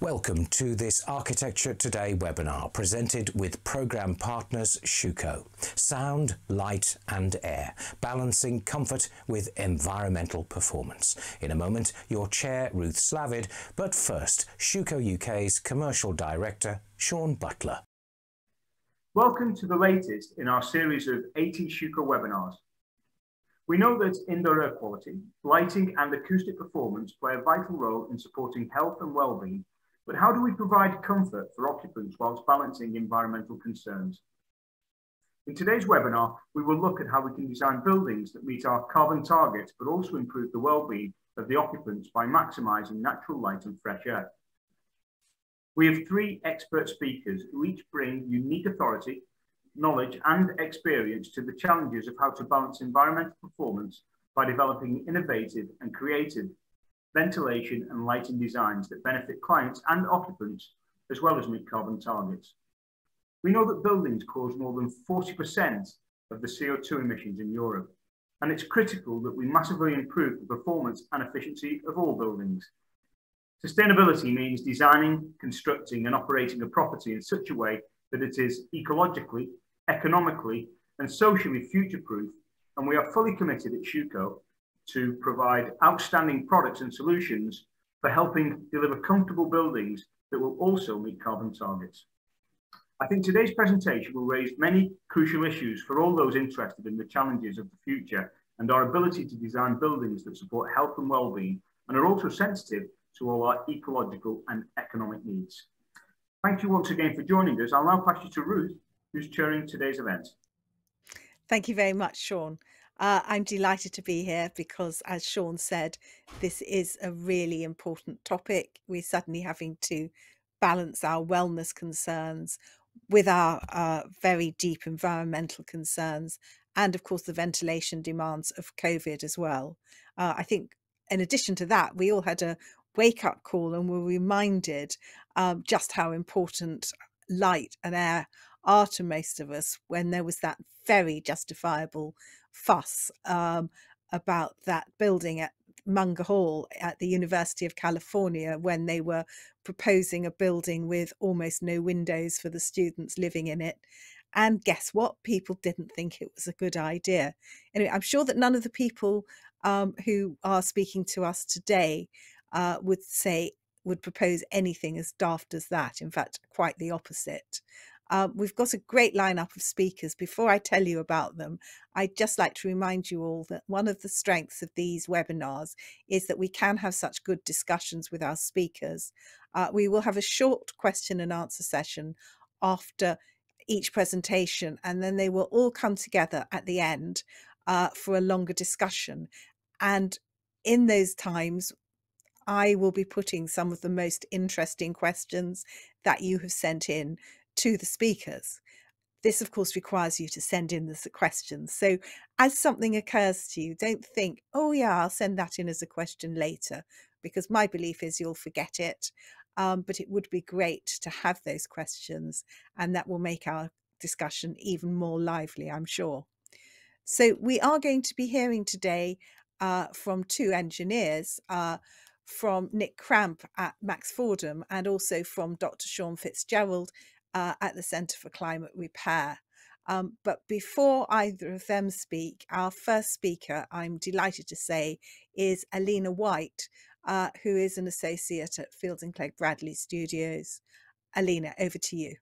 Welcome to this Architecture Today webinar presented with program partners Schüco. Sound, light and air, balancing comfort with environmental performance. In a moment, your chair Ruth Slavid, but first, Schüco UK's Commercial Director Sean Butler. Welcome to the latest in our series of AT Schüco webinars. We know that indoor air quality, lighting and acoustic performance play a vital role in supporting health and well-being but how do we provide comfort for occupants whilst balancing environmental concerns? In today's webinar, we will look at how we can design buildings that meet our carbon targets, but also improve the well-being of the occupants by maximising natural light and fresh air. We have three expert speakers who each bring unique authority, knowledge and experience to the challenges of how to balance environmental performance by developing innovative and creative ventilation and lighting designs that benefit clients and occupants, as well as meet carbon targets. We know that buildings cause more than 40% of the CO2 emissions in Europe, and it's critical that we massively improve the performance and efficiency of all buildings. Sustainability means designing, constructing and operating a property in such a way that it is ecologically, economically and socially future-proof, and we are fully committed at Schüco to provide outstanding products and solutions for helping deliver comfortable buildings that will also meet carbon targets. I think today's presentation will raise many crucial issues for all those interested in the challenges of the future and our ability to design buildings that support health and well-being and are also sensitive to all our ecological and economic needs. Thank you once again for joining us. I'll now pass you to Ruth, who's chairing today's event. Thank you very much, Sean. Uh, I'm delighted to be here because, as Sean said, this is a really important topic. We're suddenly having to balance our wellness concerns with our uh, very deep environmental concerns and, of course, the ventilation demands of COVID as well. Uh, I think, in addition to that, we all had a wake up call and were reminded um, just how important light and air are to most of us when there was that very justifiable fuss um, about that building at Munger Hall at the University of California when they were proposing a building with almost no windows for the students living in it. And guess what? People didn't think it was a good idea. Anyway, I'm sure that none of the people um, who are speaking to us today uh, would say, would propose anything as daft as that. In fact, quite the opposite. Uh, we've got a great lineup of speakers. Before I tell you about them, I'd just like to remind you all that one of the strengths of these webinars is that we can have such good discussions with our speakers. Uh, we will have a short question and answer session after each presentation, and then they will all come together at the end uh, for a longer discussion. And in those times, I will be putting some of the most interesting questions that you have sent in to the speakers. This, of course, requires you to send in the questions. So, as something occurs to you, don't think, oh, yeah, I'll send that in as a question later, because my belief is you'll forget it. Um, but it would be great to have those questions, and that will make our discussion even more lively, I'm sure. So, we are going to be hearing today uh, from two engineers. Uh, from Nick Cramp at Max Fordham and also from Dr. Shaun Fitzgerald uh, at the Centre for Climate Repair. Um, but before either of them speak, our first speaker, I'm delighted to say, is Alina White, uh, who is an associate at Feilden Clegg Bradley Studios. Alina, over to you.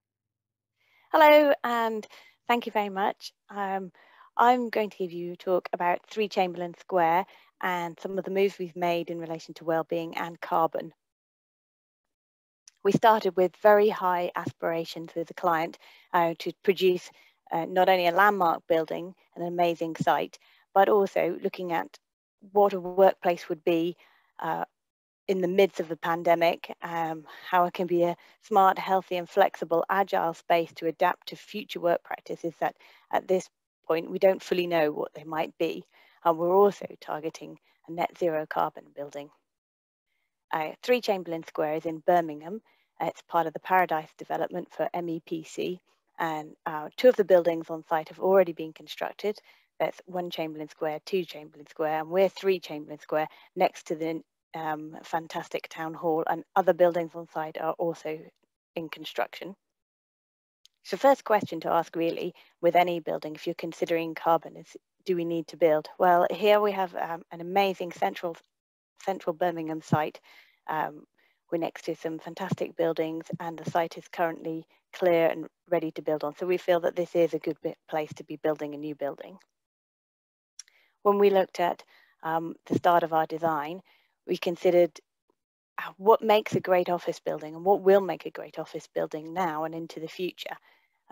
Hello, and thank you very much. Um, I'm going to give you a talk about 3 Chamberlain Square and some of the moves we've made in relation to well-being and carbon we started with very high aspirations with the client uh, to produce uh, not only a landmark building, an amazing site, but also looking at what a workplace would be uh, in the midst of the pandemic, um, how it can be a smart, healthy and flexible, agile space to adapt to future work practices that at this point we don't fully know what they might be. And we're also targeting a net zero carbon building. Uh, 3 Chamberlain Square is in Birmingham it's part of the Paradise development for MEPC. And uh, two of the buildings on site have already been constructed. That's one Chamberlain Square, two Chamberlain Square, and we're three Chamberlain Square next to the um, fantastic town hall and other buildings on site are also in construction. So first question to ask really with any building, if you're considering carbon, is do we need to build? Well, here we have um, an amazing central, central Birmingham site. Um, we're next to some fantastic buildings and the site is currently clear and ready to build on. So we feel that this is a good place to be building a new building. When we looked at um, the start of our design, we considered uh, what makes a great office building and what will make a great office building now and into the future.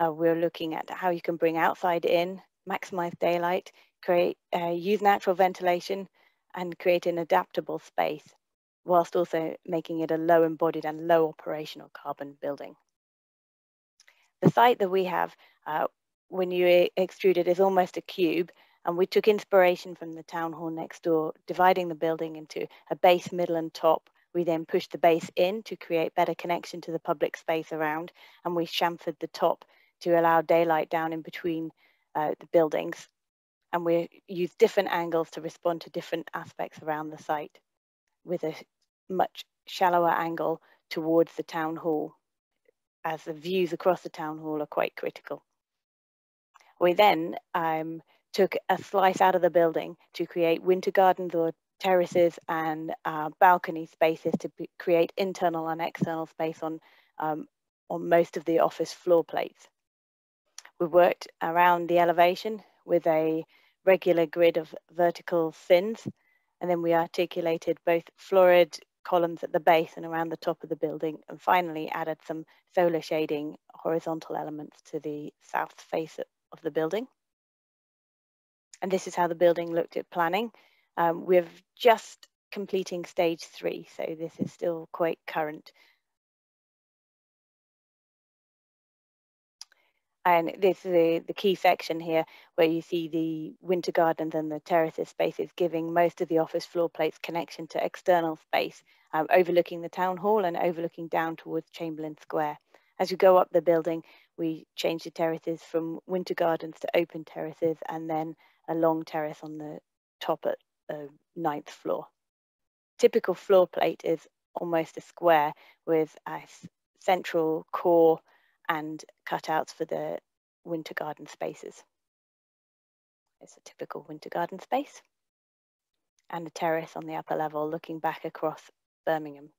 Uh, we're looking at how you can bring outside in, maximize daylight, create, uh, use natural ventilation and create an adaptable space whilst also making it a low embodied and low operational carbon building. The site that we have, uh, when you extrude it, is almost a cube and we took inspiration from the town hall next door, dividing the building into a base, middle and top. We then pushed the base in to create better connection to the public space around, and we chamfered the top to allow daylight down in between uh, the buildings. And we used different angles to respond to different aspects around the site with a much shallower angle towards the town hall as the views across the town hall are quite critical. We then um, took a slice out of the building to create winter gardens or terraces and uh, balcony spaces to create internal and external space on, um, on most of the office floor plates. We worked around the elevation with a regular grid of vertical fins, and then we articulated both florid columns at the base and around the top of the building, and finally added some solar shading horizontal elements to the south face of the building and this is how the building looked at planning. Um, we're just completing stage three, so this is still quite current. And this is the, the key section here where you see the winter gardens and the terraces spaces giving most of the office floor plates connection to external space, um, overlooking the town hall and overlooking down towards Chamberlain Square. As you go up the building, we change the terraces from winter gardens to open terraces and then a long terrace on the top at the ninth floor. Typical floor plate is almost a square with a central core and cutouts for the winter garden spaces. It's a typical winter garden space and a terrace on the upper level looking back across Birmingham.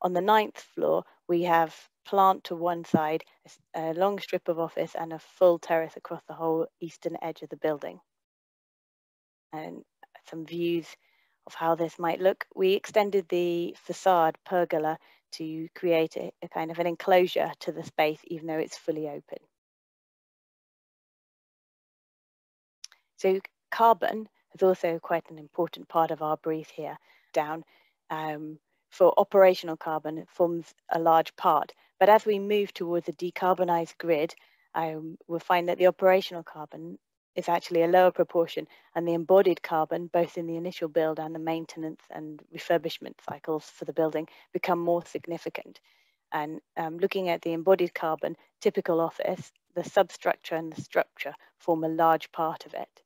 On the ninth floor, we have plant to one side, a long strip of office and a full terrace across the whole eastern edge of the building. And some views of how this might look. We extended the facade pergola to create a, a kind of an enclosure to the space, even though it's fully open. So carbon is also quite an important part of our brief here down. Um, for operational carbon, it forms a large part. But as we move towards a decarbonised grid, um, we'll find that the operational carbon is actually a lower proportion and the embodied carbon, both in the initial build and the maintenance and refurbishment cycles for the building, become more significant. And um, looking at the embodied carbon, typical office, the substructure and the structure form a large part of it.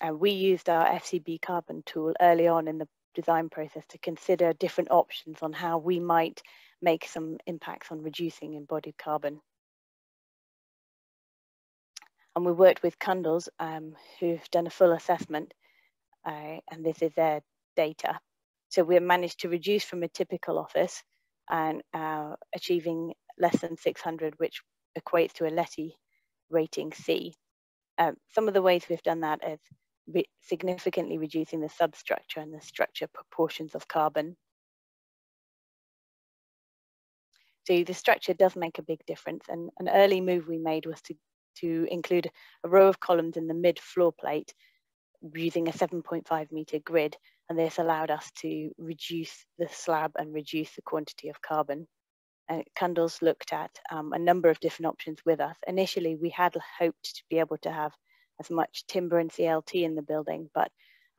And we used our FCB carbon tool early on in the design process to consider different options on how we might make some impacts on reducing embodied carbon. And we worked with Cundalls um, who've done a full assessment uh, and this is their data. So we managed to reduce from a typical office and uh, achieving less than 600, which equates to a LETI rating C. Um, some of the ways we've done that is re significantly reducing the substructure and the structure proportions of carbon. So the structure does make a big difference. And an early move we made was to, to include a row of columns in the mid floor plate using a 7.5 meter grid. And this allowed us to reduce the slab and reduce the quantity of carbon. And Cundalls looked at um, a number of different options with us. Initially, we had hoped to be able to have as much timber and CLT in the building, but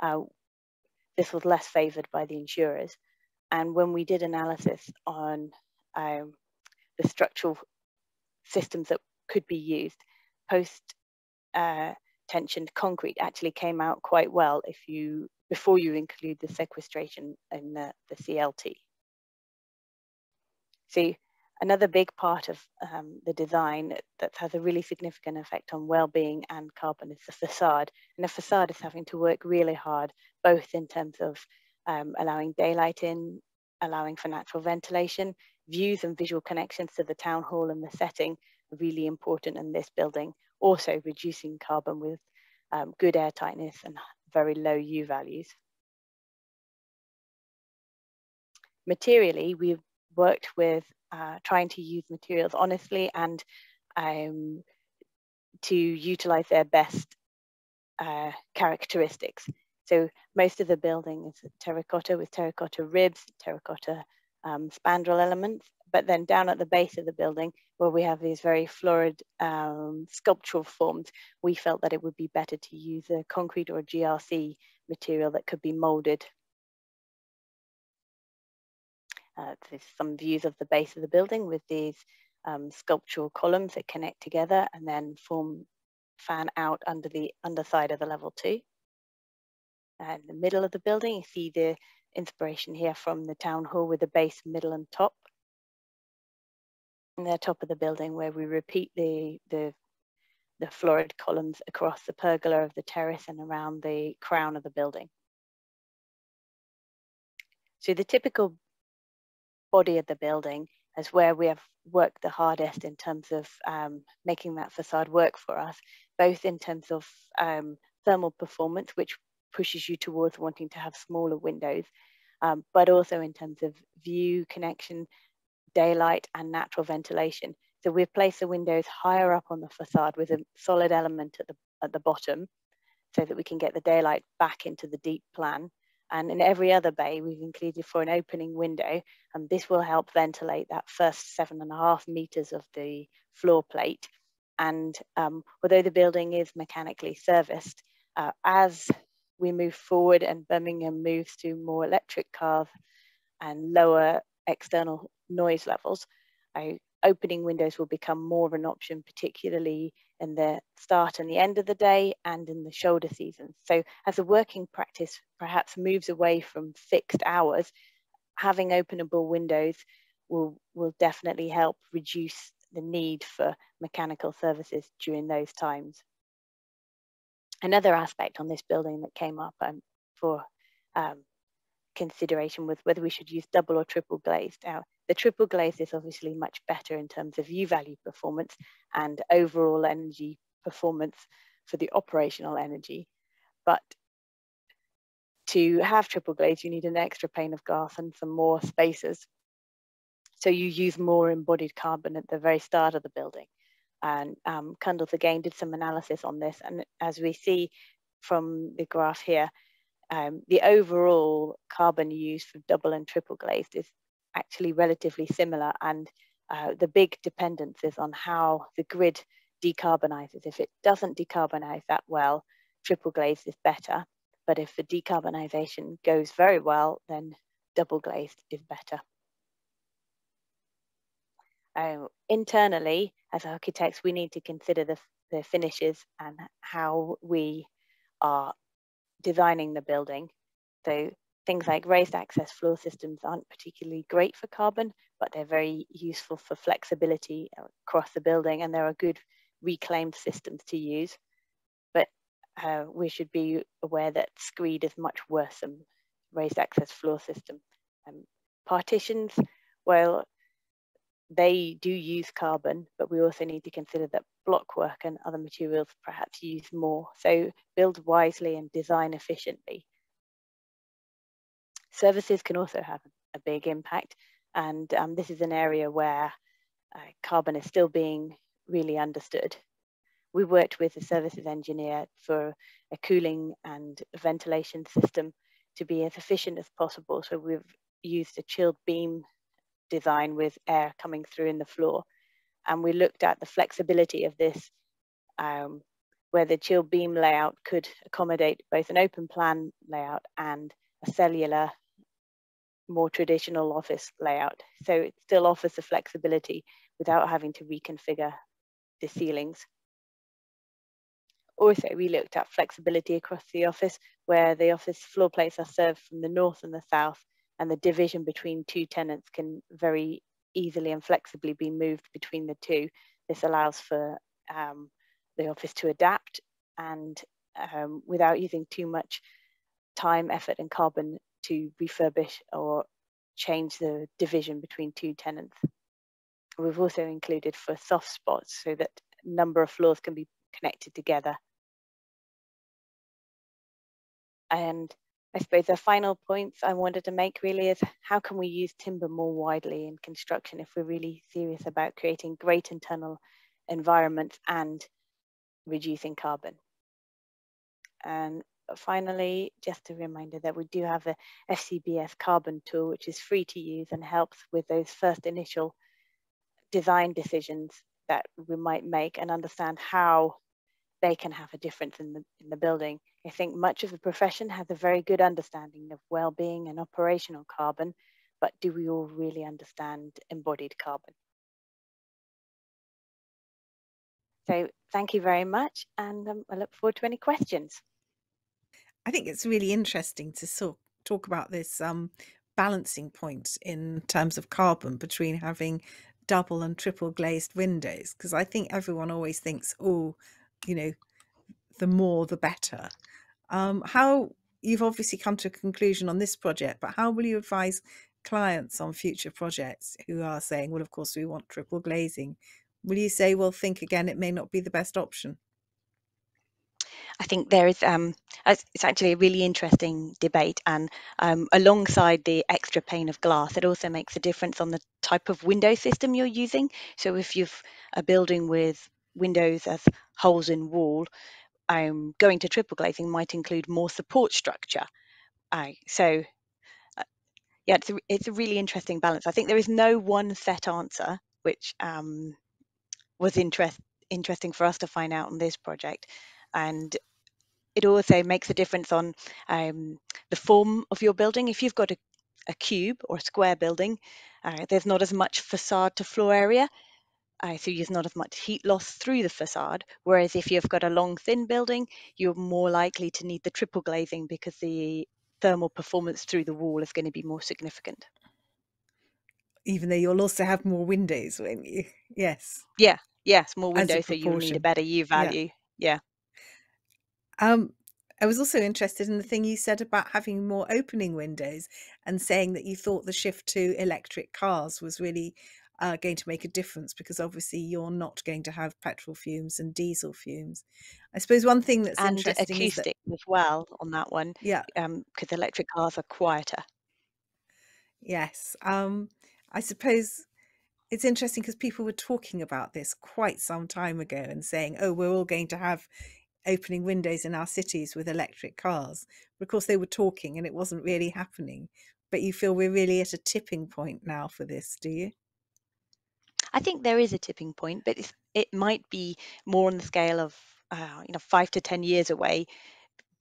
uh, this was less favoured by the insurers. And when we did analysis on um, the structural systems that could be used post uh, tensioned concrete actually came out quite well if you before you include the sequestration in the, the CLT. See, another big part of um, the design that has a really significant effect on well-being and carbon is the facade. And the facade is having to work really hard, both in terms of um, allowing daylight in, allowing for natural ventilation, views and visual connections to the town hall and the setting really important in this building. Also reducing carbon with um, good air tightness and very low U values. Materially, we've worked with uh, trying to use materials honestly and um, to utilize their best uh, characteristics. So most of the building is terracotta with terracotta ribs, terracotta um, spandrel elements, but then down at the base of the building where we have these very florid um, sculptural forms, we felt that it would be better to use a concrete or GRC material that could be molded. Uh, there's some views of the base of the building with these um, sculptural columns that connect together and then form fan out under the underside of the level two. And the middle of the building, you see the inspiration here from the town hall with the base, middle and top. The top of the building where we repeat the, the, the florid columns across the pergola of the terrace and around the crown of the building. So the typical body of the building is where we have worked the hardest in terms of um, making that facade work for us, both in terms of um, thermal performance, which pushes you towards wanting to have smaller windows, um, but also in terms of view, connection, daylight and natural ventilation. So we've placed the windows higher up on the facade with a solid element at the, at the bottom so that we can get the daylight back into the deep plan. And in every other bay, we've included for an opening window, and this will help ventilate that first seven and a half meters of the floor plate. And um, although the building is mechanically serviced, uh, as we move forward and Birmingham moves to more electric cars and lower external noise levels, I, opening windows will become more of an option, particularly in the start and the end of the day and in the shoulder seasons. So as a working practice perhaps moves away from fixed hours, having openable windows will, will definitely help reduce the need for mechanical services during those times another aspect on this building that came up um, for um, consideration was whether we should use double or triple glazed. Now, the triple glaze is obviously much better in terms of U value performance and overall energy performance for the operational energy. But to have triple glaze, you need an extra pane of glass and some more spaces. So you use more embodied carbon at the very start of the building and um, Cundall again did some analysis on this. And as we see from the graph here, um, the overall carbon used for double and triple glazed is actually relatively similar. And uh, the big dependence is on how the grid decarbonizes. If it doesn't decarbonize that well, triple glazed is better. But if the decarbonization goes very well, then double glazed is better. Uh, internally, as architects, we need to consider the, the finishes and how we are designing the building. So things like raised access floor systems aren't particularly great for carbon, but they're very useful for flexibility across the building and there are good reclaimed systems to use. But uh, we should be aware that screed is much worse than raised access floor system. Um, partitions, well, they do use carbon, but we also need to consider that block work and other materials perhaps use more. So build wisely and design efficiently. Services can also have a big impact. And um, this is an area where uh, carbon is still being really understood. We worked with a services engineer for a cooling and ventilation system to be as efficient as possible. So we've used a chilled beam design with air coming through in the floor. And we looked at the flexibility of this, um, where the chilled beam layout could accommodate both an open plan layout and a cellular, more traditional office layout. So it still offers the flexibility without having to reconfigure the ceilings. also, we looked at flexibility across the office, where the office floor plates are served from the north and the south, and the division between two tenants can very easily and flexibly be moved between the two. This allows for um, the office to adapt and um, without using too much time, effort, and carbon to refurbish or change the division between two tenants. We've also included for soft spots so that number of floors can be connected together. And I suppose the final points I wanted to make really is how can we use timber more widely in construction if we're really serious about creating great internal environments and reducing carbon. And finally, just a reminder that we do have a FCBS carbon tool, which is free to use and helps with those first initial design decisions that we might make and understand how they can have a difference in the, in the building. I think much of the profession has a very good understanding of well-being and operational carbon, but do we all really understand embodied carbon? So thank you very much, and um, I look forward to any questions. I think it's really interesting to sort talk about this um, balancing point in terms of carbon between having double and triple glazed windows because I think everyone always thinks, oh, you know, the more the better. Um, how you've obviously come to a conclusion on this project, but how will you advise clients on future projects who are saying, well, of course, we want triple glazing? Will you say, well, think again, it may not be the best option? I think there is um, it's actually a really interesting debate, and um, alongside the extra pane of glass, it also makes a difference on the type of window system you're using. So if you've a building with windows as holes in wall, um, going to triple glazing might include more support structure. Uh, so uh, yeah, it's a, it's a really interesting balance. I think there is no one set answer, which um, was interest, interesting for us to find out on this project. And it also makes a difference on um, the form of your building. If you've got a, a cube or a square building, uh, there's not as much facade to floor area, uh, so there's not as much heat loss through the facade. Whereas if you've got a long, thin building, you're more likely to need the triple glazing because the thermal performance through the wall is going to be more significant. Even though you'll also have more windows, won't you? Yes. Yeah. Yes, more windows, so you'll need a better U value. Yeah. yeah. Um, I was also interested in the thing you said about having more opening windows and saying that you thought the shift to electric cars was really uh, going to make a difference because obviously you're not going to have petrol fumes and diesel fumes. I suppose one thing that's and interesting acoustic that, as well on that one. Yeah, because um, electric cars are quieter. Yes, um, I suppose it's interesting because people were talking about this quite some time ago and saying, "Oh, we're all going to have opening windows in our cities with electric cars. But of course, they were talking and it wasn't really happening. But you feel we're really at a tipping point now for this, do you? I think there is a tipping point, but it might be more on the scale of uh, you know five to ten years away.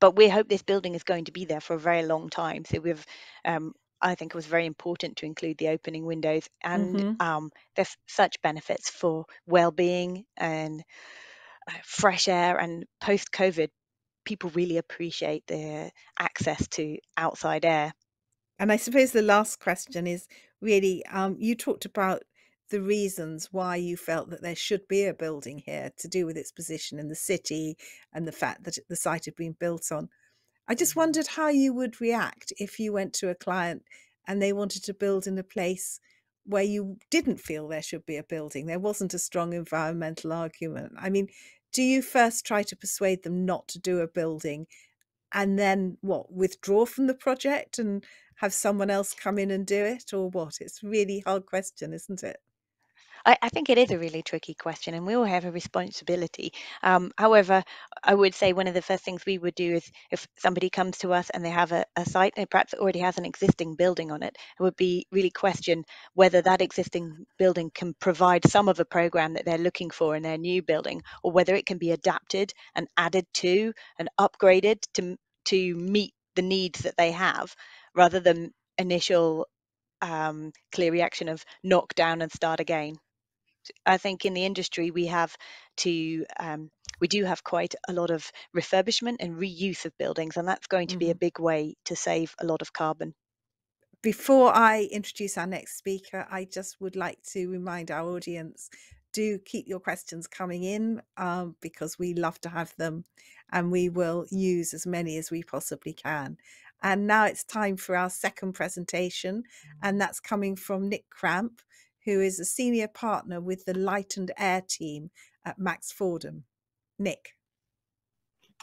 But we hope this building is going to be there for a very long time. So we've um, I think it was very important to include the opening windows, and mm-hmm. um, there's such benefits for well-being and fresh air and post COVID, people really appreciate the access to outside air. And I suppose the last question is really um, you talked about the reasons why you felt that there should be a building here to do with its position in the city and the fact that the site had been built on. I just mm-hmm. wondered how you would react if you went to a client and they wanted to build in a place where you didn't feel there should be a building. There wasn't a strong environmental argument. I mean, do you first try to persuade them not to do a building and then what withdraw from the project and have someone else come in and do it or what it's really hard question isn't it I, I, think it is a really tricky question, and we all have a responsibility. Um, however, I would say one of the first things we would do is if somebody comes to us and they have a, a site and perhaps already has an existing building on it, it would be really question whether that existing building can provide some of a program that they're looking for in their new building, or whether it can be adapted and added to and upgraded to to meet the needs that they have, rather than initial um, clear reaction of knock down and start again. I think in the industry we have to um, we do have quite a lot of refurbishment and reuse of buildings, and that's going to be a Mhm. big way to save a lot of carbon. Before I introduce our next speaker, I just would like to remind our audience do keep your questions coming in um, because we love to have them and we will use as many as we possibly can. And now it's time for our second presentation, and that's coming from Nick Cramp, who is a senior partner with the Light and Air team at Max Fordham. Nick.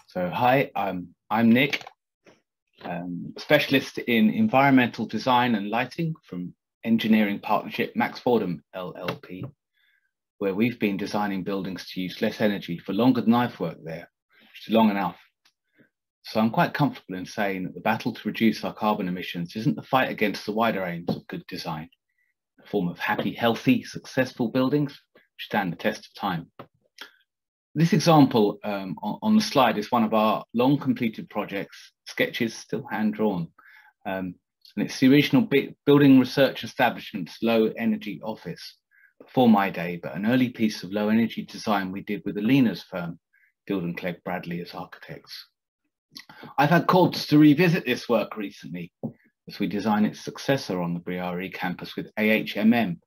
So hi, I'm I'm Nick, um, specialist in environmental design and lighting from engineering partnership Max Fordham LLP, where we've been designing buildings to use less energy for longer than I've worked there, which is long enough. So I'm quite comfortable in saying that the battle to reduce our carbon emissions isn't the fight against the wider aims of good design, a form of happy, healthy, successful buildings which stand the test of time. This example um, on, on, the slide is one of our long completed projects, sketches still hand drawn. Um, and it's the original building research establishment's low energy office before my day, but an early piece of low energy design we did with the Lena's firm, Feilden Clegg Bradley as architects. I've had calls to revisit this work recently as we design its successor on the BRE campus with AHMM.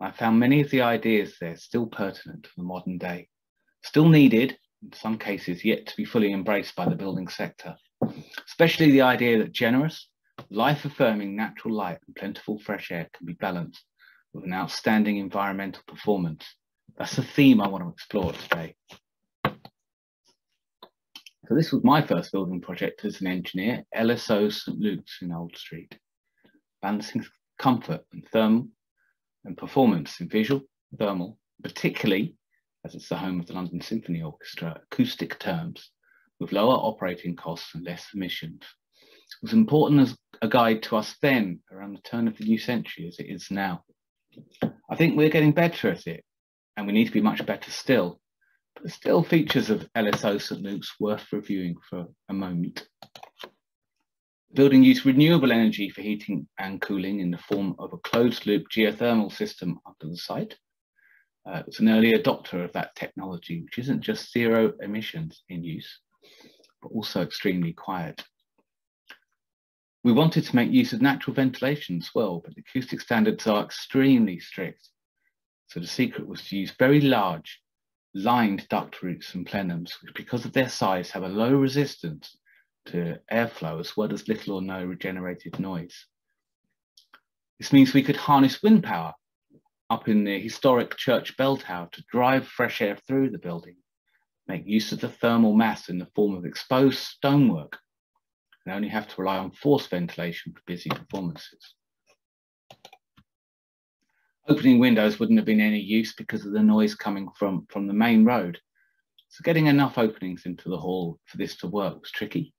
I found many of the ideas there still pertinent to the modern day still needed, in some cases yet to be fully embraced by the building sector, especially the idea that generous, life-affirming natural light and plentiful fresh air can be balanced with an outstanding environmental performance. That's the theme I want to explore today. So this was my first building project as an engineer, LSO St Luke's in Old Street, balancing comfort and thermal and performance in visual, thermal, particularly as it's the home of the London Symphony Orchestra, acoustic terms, with lower operating costs and less emissions, it was important as a guide to us then, around the turn of the new century, as it is now. I think we're getting better at it, and we need to be much better still. Still features of LSO St Luke's worth reviewing for a moment. The building used renewable energy for heating and cooling in the form of a closed loop geothermal system under the site, uh, was an early adopter of that technology, which isn't just zero emissions in use, but also extremely quiet. We wanted to make use of natural ventilation as well, but the acoustic standards are extremely strict. So the secret was to use very large lined duct routes and plenums, which because of their size have a low resistance to airflow as well as little or no regenerated noise. This means we could harness wind power up in the historic church bell tower to drive fresh air through the building, make use of the thermal mass in the form of exposed stonework, and only have to rely on forced ventilation for busy performances. Opening windows wouldn't have been any use because of the noise coming from, from the main road. So getting enough openings into the hall for this to work was tricky,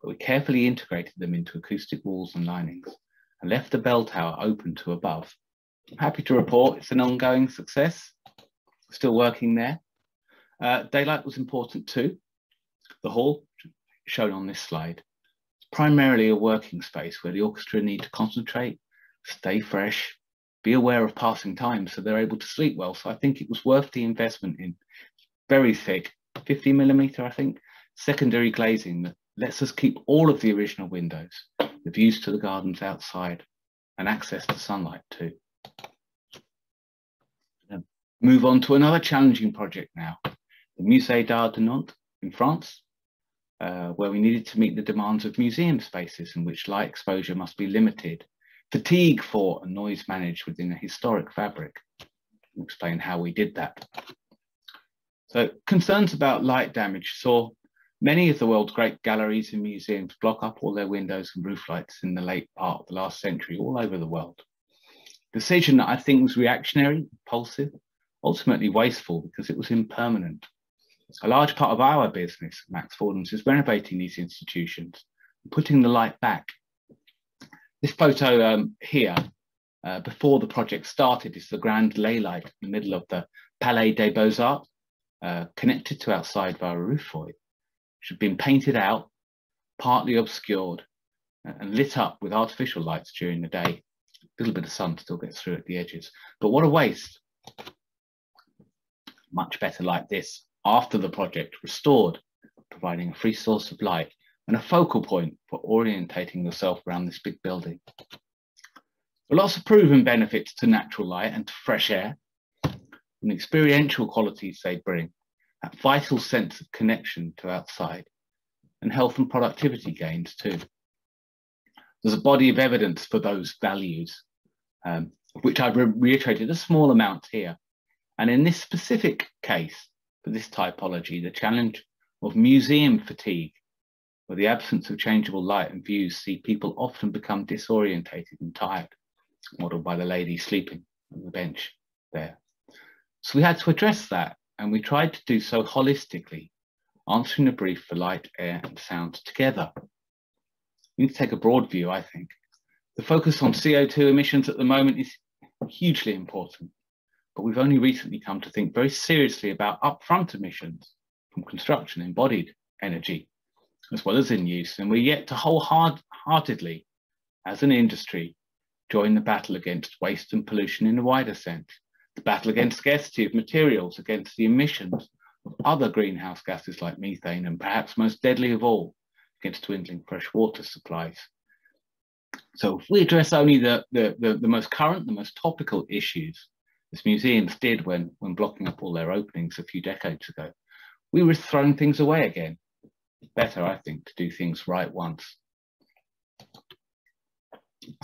but we carefully integrated them into acoustic walls and linings and left the bell tower open to above I'm happy to report it's an ongoing success. Still working there. Uh, daylight was important too. The hall, shown on this slide, is primarily a working space where the orchestra need to concentrate, stay fresh, be aware of passing time so they're able to sleep well. So I think it was worth the investment in very thick, 50 millimeter, I think, secondary glazing that lets us keep all of the original windows, the views to the gardens outside, and access to sunlight too. Move on to another challenging project now, the Musée d'Art de Nantes in France, uh, where we needed to meet the demands of museum spaces in which light exposure must be limited, fatigue for and noise managed within a historic fabric. I'll explain how we did that. So concerns about light damage saw many of the world's great galleries and museums block up all their windows and roof lights in the late part of the last century all over the world. Decision that I think was reactionary, impulsive, ultimately wasteful because it was impermanent. A large part of our business, Max Fordham's, is renovating these institutions, putting the light back. This photo um, here, uh, before the project started, is the grand laylight in the middle of the Palais des Beaux-Arts, uh, connected to outside via a roof void, which had been painted out, partly obscured, and lit up with artificial lights during the day. A little bit of sun still gets through at the edges. But what a waste. much better like this after the project restored, providing a free source of light and a focal point for orientating yourself around this big building. There are lots of proven benefits to natural light and to fresh air, and experiential qualities they bring, that vital sense of connection to outside, and health and productivity gains too. There's a body of evidence for those values, um, which I've re reiterated a small amount here. And in this specific case, for this typology, the challenge of museum fatigue, where the absence of changeable light and views see people often become disorientated and tired, modeled by the lady sleeping on the bench there. So we had to address that, and we tried to do so holistically, answering the brief for light, air, and sound together. We need to take a broad view, I think. The focus on CO2 emissions at the moment is hugely important, but we've only recently come to think very seriously about upfront emissions from construction, embodied energy, as well as in use, and we're yet to wholeheartedly, as an industry, join the battle against waste and pollution in a wider sense the battle against scarcity of materials, against the emissions of other greenhouse gases like methane, and perhaps most deadly of all, against dwindling fresh water supplies. So if we address only the, the, the, the, most current, the most topical issues, as museums did when, when blocking up all their openings a few decades ago, we were throwing things away again. Better, I think, to do things right once.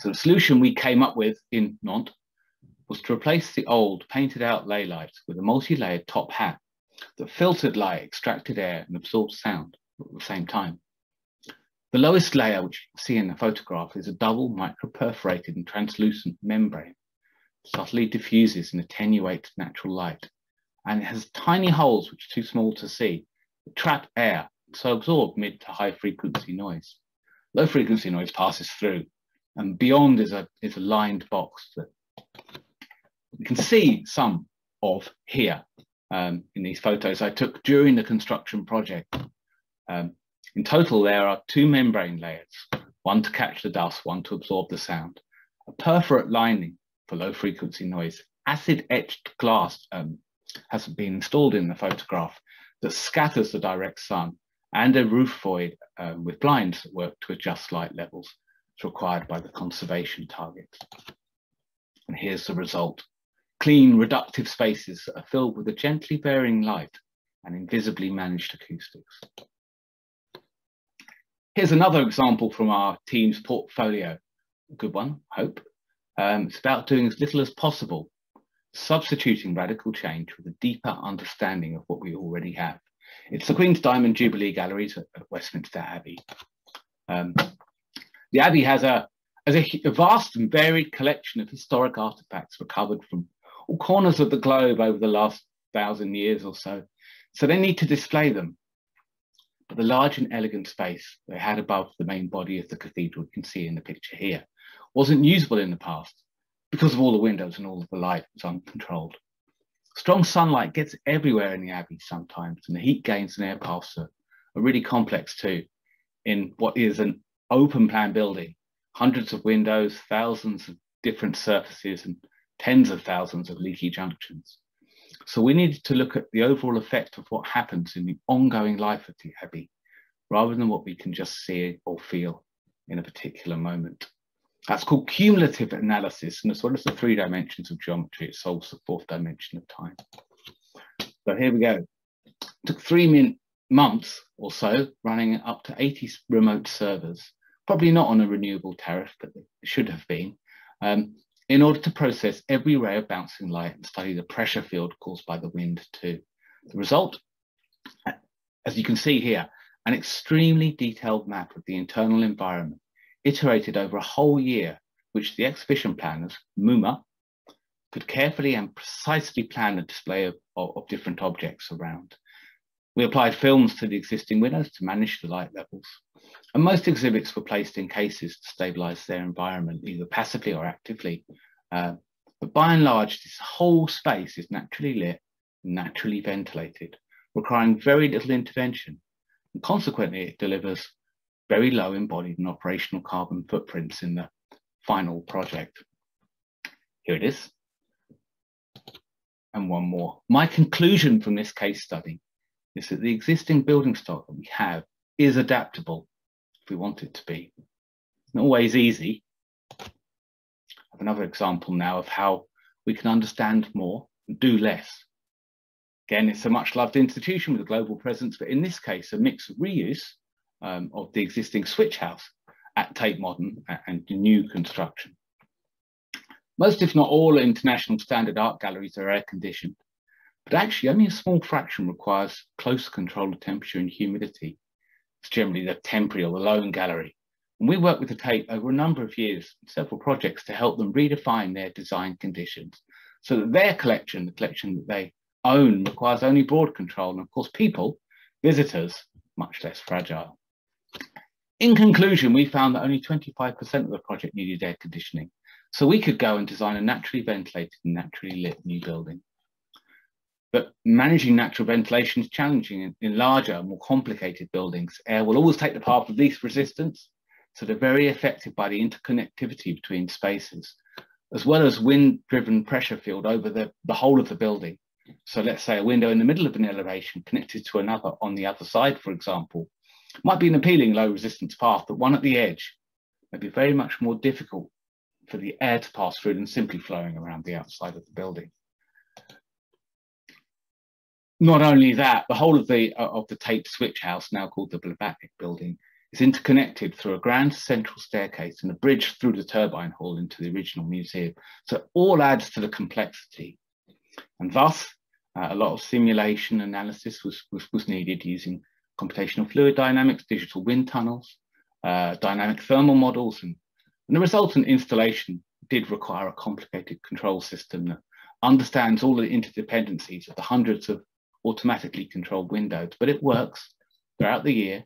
So the solution we came up with in Nantes was to replace the old painted out laylights with a multi-layered top hat that filtered light, extracted air and absorbed sound at the same time. The lowest layer, which you see in the photograph, is a double micro-perforated and translucent membrane. Subtly diffuses and attenuates natural light. And it has tiny holes which are too small to see, that trap air, so absorb mid to high frequency noise. Low frequency noise passes through, and beyond is a, is a lined box that we can see some of here um, in these photos I took during the construction project. Um, in total, there are two membrane layers, one to catch the dust, one to absorb the sound, a perforate lining for low frequency noise, acid etched glass um, has been installed in the photograph that scatters the direct sun and a roof void um, with blinds that work to adjust light levels as required by the conservation targets. And here's the result clean, reductive spaces are filled with a gently varying light and invisibly managed acoustics. Here's another example from our team's portfolio. Good one, hope. Um, it's about doing as little as possible, substituting radical change with a deeper understanding of what we already have. It's the Queen's Diamond Jubilee Galleries at, Westminster Abbey. Um, the Abbey has a, has a, vast and varied collection of historic artifacts recovered from all corners of the globe over the last thousand years or so. So they need to display them. But the large and elegant space they had above the main body of the cathedral, you can see in the picture here, wasn't usable in the past because of all the windows and all of the light was uncontrolled. Strong sunlight gets everywhere in the abbey sometimes, and the heat gains and air paths are, are really complex too in what is an open plan building, hundreds of windows, thousands of different surfaces, and tens of thousands of leaky junctions. So we needed to look at the overall effect of what happens in the ongoing life of the Abbey, rather than what we can just see or feel in a particular moment. That's called cumulative analysis, and as well as the three dimensions of geometry, it solves the fourth dimension of time. So here we go. Took three months or so, running up to 80 remote servers, probably not on a renewable tariff, but it should have been. Um, in order to process every ray of bouncing light and study the pressure field caused by the wind too. The result, as you can see here, an extremely detailed map of the internal environment, iterated over a whole year, which the exhibition planners, MUMA, could carefully and precisely plan a display of, of, of different objects around. We applied films to the existing windows to manage the light levels. And most exhibits were placed in cases to stabilize their environment, either passively or actively. Uh, but by and large, this whole space is naturally lit, naturally ventilated, requiring very little intervention. And consequently, it delivers very low embodied and operational carbon footprints in the final project. Here it is. and one more. My conclusion from this case study is that the existing building stock that we have is adaptable if we want it to be. It's not always easy. I have another example now of how we can understand more and do less. Again, it's a much loved institution with a global presence, but in this case, a mix of reuse um, of the existing switch house at Tate Modern and the new construction. Most, if not all, international standard art galleries are air conditioned, but actually only a small fraction requires close control of temperature and humidity. It's generally the temporary or the loan gallery. And we worked with the Tate over a number of years, several projects to help them redefine their design conditions so that their collection, the collection that they own, requires only broad control. And of course, people, visitors, much less fragile. In conclusion, we found that only 25% of the project needed air conditioning, so we could go and design a naturally ventilated and naturally lit new building. But managing natural ventilation is challenging in, in larger, more complicated buildings. Air will always take the path of least resistance, so they're very affected by the interconnectivity between spaces, as well as wind-driven pressure field over the, the whole of the building. So let's say a window in the middle of an elevation connected to another on the other side, for example, might be an appealing low resistance path, but one at the edge may be very much more difficult for the air to pass through than simply flowing around the outside of the building. Not only that, the whole of the uh, of the Tate switch house, now called the Blavatnik building, is interconnected through a grand central staircase and a bridge through the turbine hall into the original museum. So all adds to the complexity. And thus, uh, a lot of simulation analysis was, was, was needed using computational fluid dynamics, digital wind tunnels, uh, dynamic thermal models, and and the resultant installation did require a complicated control system that understands all the interdependencies of the hundreds of automatically controlled windows, but it works throughout the year.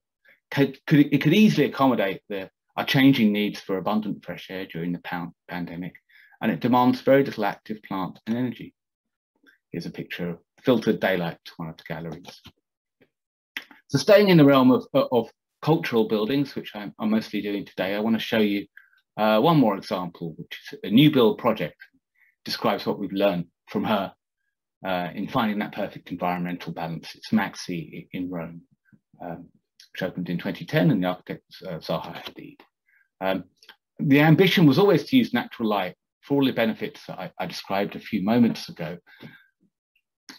Could, could, it could easily accommodate the, our changing needs for abundant fresh air during the pandemic, and it demands very little active plant and energy. Here's a picture of filtered daylight to one of the galleries. So staying in the realm of, of cultural buildings, which I'm, I'm mostly doing today, I want to show you uh, one more example, which is a new build project, describes what we've learned from her uh, in finding that perfect environmental balance. It's MAXXI in Rome, um, which opened in 2010 and the architect uh, Zaha Hadid. Um, the ambition was always to use natural light for all the benefits that I, I described a few moments ago,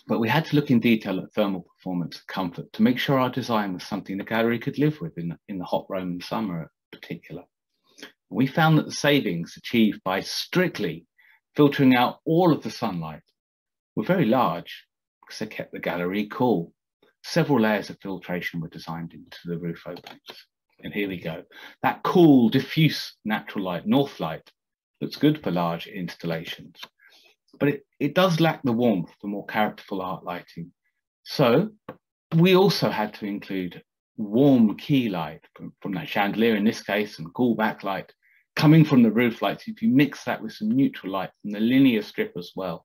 but we had to look in detail at thermal performance and comfort to make sure our design was something the gallery could live with in, in the hot Roman summer in particular we found that the savings achieved by strictly filtering out all of the sunlight were very large because they kept the gallery cool. Several layers of filtration were designed into the roof openings. And here we go. That cool, diffuse natural light, north light, looks good for large installations, but it, it does lack the warmth for more characterful art lighting. So we also had to include warm key light from, from that chandelier in this case and cool backlight coming from the roof lights, if you mix that with some neutral light from the linear strip as well,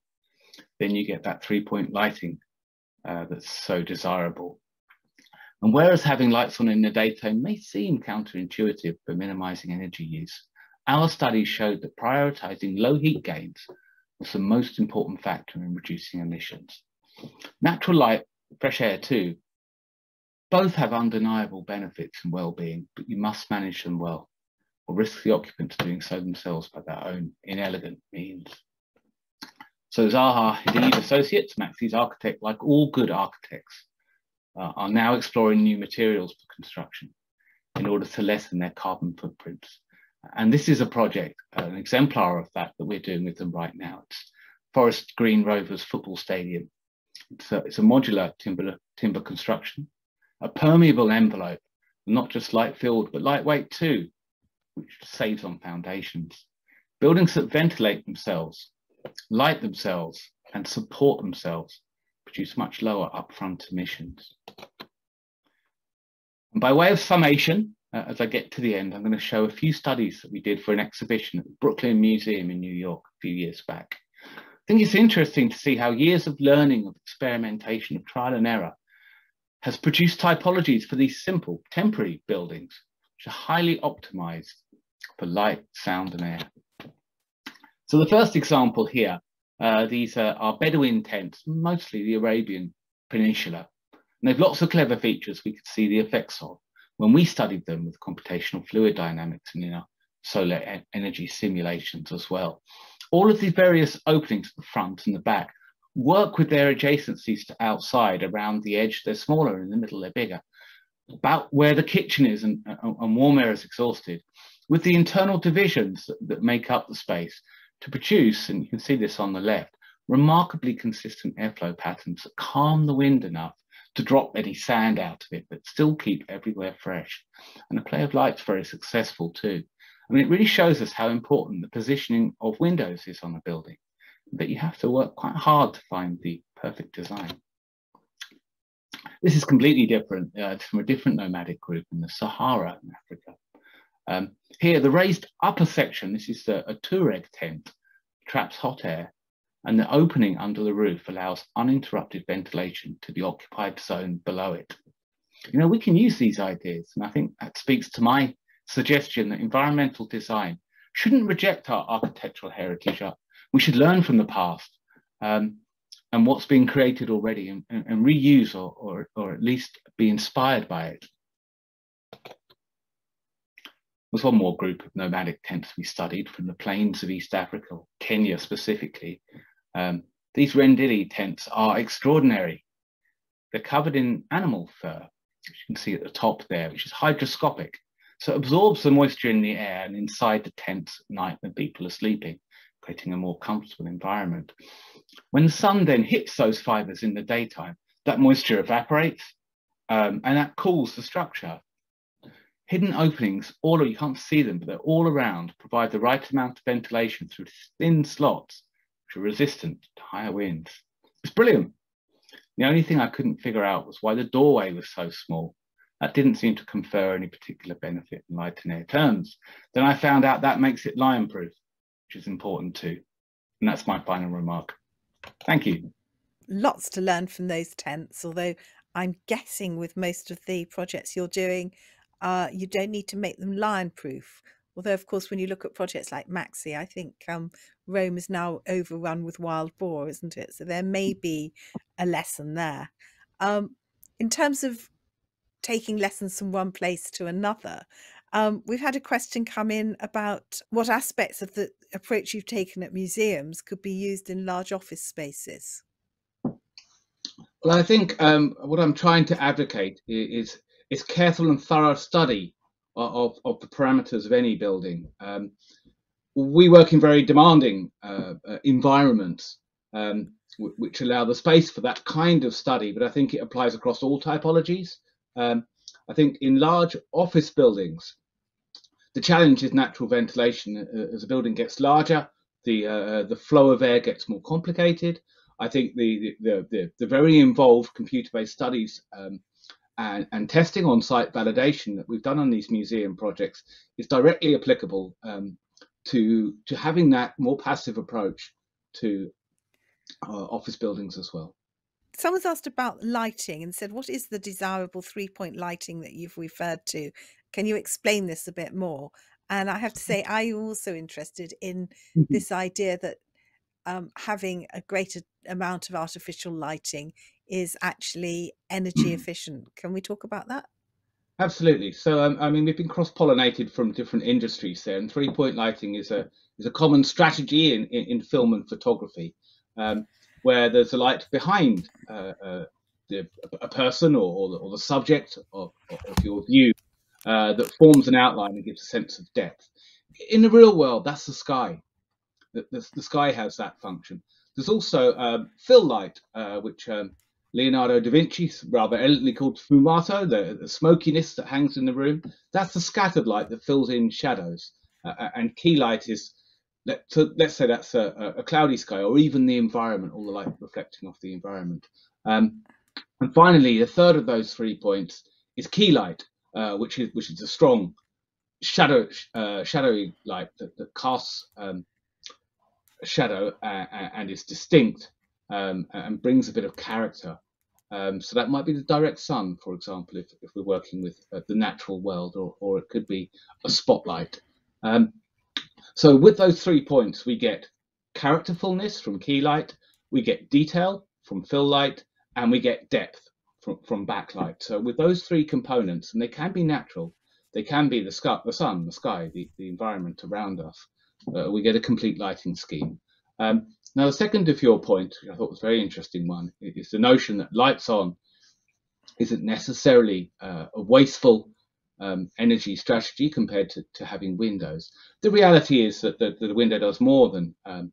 then you get that three point lighting uh, that's so desirable. And whereas having lights on in the daytime may seem counterintuitive for minimizing energy use, our studies showed that prioritizing low heat gains was the most important factor in reducing emissions. Natural light, fresh air too, both have undeniable benefits and well-being, but you must manage them well or risk the occupants doing so themselves by their own inelegant means. So Zaha Hadid Associates, MAXXI's architect, like all good architects, uh, are now exploring new materials for construction in order to lessen their carbon footprints. And this is a project, an exemplar of that that we're doing with them right now. It's Forest Green Rovers Football Stadium. It's a, it's a modular timber, timber construction, a permeable envelope, not just light filled, but lightweight too, which saves on foundations. Buildings that ventilate themselves, light themselves, and support themselves produce much lower upfront emissions. And by way of summation, uh, as I get to the end, I'm going to show a few studies that we did for an exhibition at the Brooklyn Museum in New York a few years back. I think it's interesting to see how years of learning, of experimentation, of trial and error has produced typologies for these simple temporary buildings, which are highly optimized for light, sound, and air. So the first example here Uh, these are, Bedouin tents, mostly the Arabian Peninsula. And they've lots of clever features we could see the effects of when we studied them with computational fluid dynamics and in our solar energy simulations as well. All of these various openings at the front and the back work with their adjacencies to outside around the edge. They're smaller, in the middle they're bigger. About where the kitchen is and, and warm air is exhausted, with the internal divisions that, that make up the space to produce, and you can see this on the left, remarkably consistent airflow patterns that calm the wind enough to drop any sand out of it, but still keep everywhere fresh. And the play of light's very successful too. I mean, it really shows us how important the positioning of windows is on a building, but you have to work quite hard to find the perfect design. This is completely different uh, from a different nomadic group in the Sahara in Africa. Um, here, the raised upper section, this is a, a tent, traps hot air, and the opening under the roof allows uninterrupted ventilation to the occupied zone below it. You know, we can use these ideas, and I think that speaks to my suggestion that environmental design shouldn't reject our architectural heritage. We should learn from the past um, and what's been created already and, and, and reuse or, or, or at least be inspired by it was one more group of nomadic tents we studied from the plains of East Africa, Kenya specifically. Um, these Rendili tents are extraordinary. They're covered in animal fur, which you can see at the top there, which is hygroscopic. So it absorbs the moisture in the air and inside the tent at night when people are sleeping, creating a more comfortable environment. When the sun then hits those fibers in the daytime, that moisture evaporates um, and that cools the structure Hidden openings, all you can't see them, but they're all around, provide the right amount of ventilation through thin slots, which are resistant to higher winds. It's brilliant. The only thing I couldn't figure out was why the doorway was so small. That didn't seem to confer any particular benefit in light and air terms. Then I found out that makes it lion proof, which is important too. And that's my final remark. Thank you. Lots to learn from those tents, although I'm guessing with most of the projects you're doing, uh, you don't need to make them lion proof. Although, of course, when you look at projects like MAXXI, I think um, Rome is now overrun with wild boar, isn't it? So there may mm. be a lesson there. Um, in terms of taking lessons from one place to another, um, we've had a question come in about what aspects of the approach you've taken at museums could be used in large office spaces. Well, I think um, what I'm trying to advocate is it's careful and thorough study of, of the parameters of any building. Um, we work in very demanding uh, uh, environments, um, which allow the space for that kind of study, but I think it applies across all typologies. Um, I think in large office buildings, the challenge is natural ventilation. Uh, as a building gets larger, the uh, the flow of air gets more complicated. I think the the the, the very involved computer-based studies um, and, and testing on site validation that we've done on these museum projects is directly applicable um, to, to having that more passive approach to uh, office buildings as well. Someone's asked about lighting and said, What is the desirable three point lighting that you've referred to? Can you explain this a bit more? And I have to say, I'm also interested in mm-hmm. this idea that um, having a greater amount of artificial lighting is actually energy efficient. Can we talk about that? Absolutely. So, um, I mean, we've been cross-pollinated from different industries there, and three-point lighting is a is a common strategy in, in, in film and photography, um, where there's a light behind uh, uh, the, a person or, or, the, or the subject of, of your view uh, that forms an outline and gives a sense of depth. In the real world, that's the sky. The, the, sky has that function. There's also um, fill light, uh, which um, Leonardo da Vinci, rather elegantly called sfumato, the, the, smokiness that hangs in the room. That's the scattered light that fills in shadows. Uh, uh and key light is, let, so let's say that's a, a, cloudy sky or even the environment, all the light reflecting off the environment. Um, and finally, the third of those three points is key light, uh, which is which is a strong shadow uh, shadowy light that, that casts um, shadow uh, and is distinct um, and brings a bit of character um, so that might be the direct sun, for example, if, if we're working with uh, the natural world, or, or it could be a spotlight. Um, so with those three points, we get characterfulness from key light, we get detail from fill light, and we get depth from, from backlight. So with those three components, and they can be natural, they can be the, sky, the sun, the sky, the, the environment around us, uh, we get a complete lighting scheme. Um, now, the second of your point, I thought was a very interesting one, is the notion that lights on isn't necessarily uh, a wasteful um, energy strategy compared to, to having windows. The reality is that the, the window does more than, um,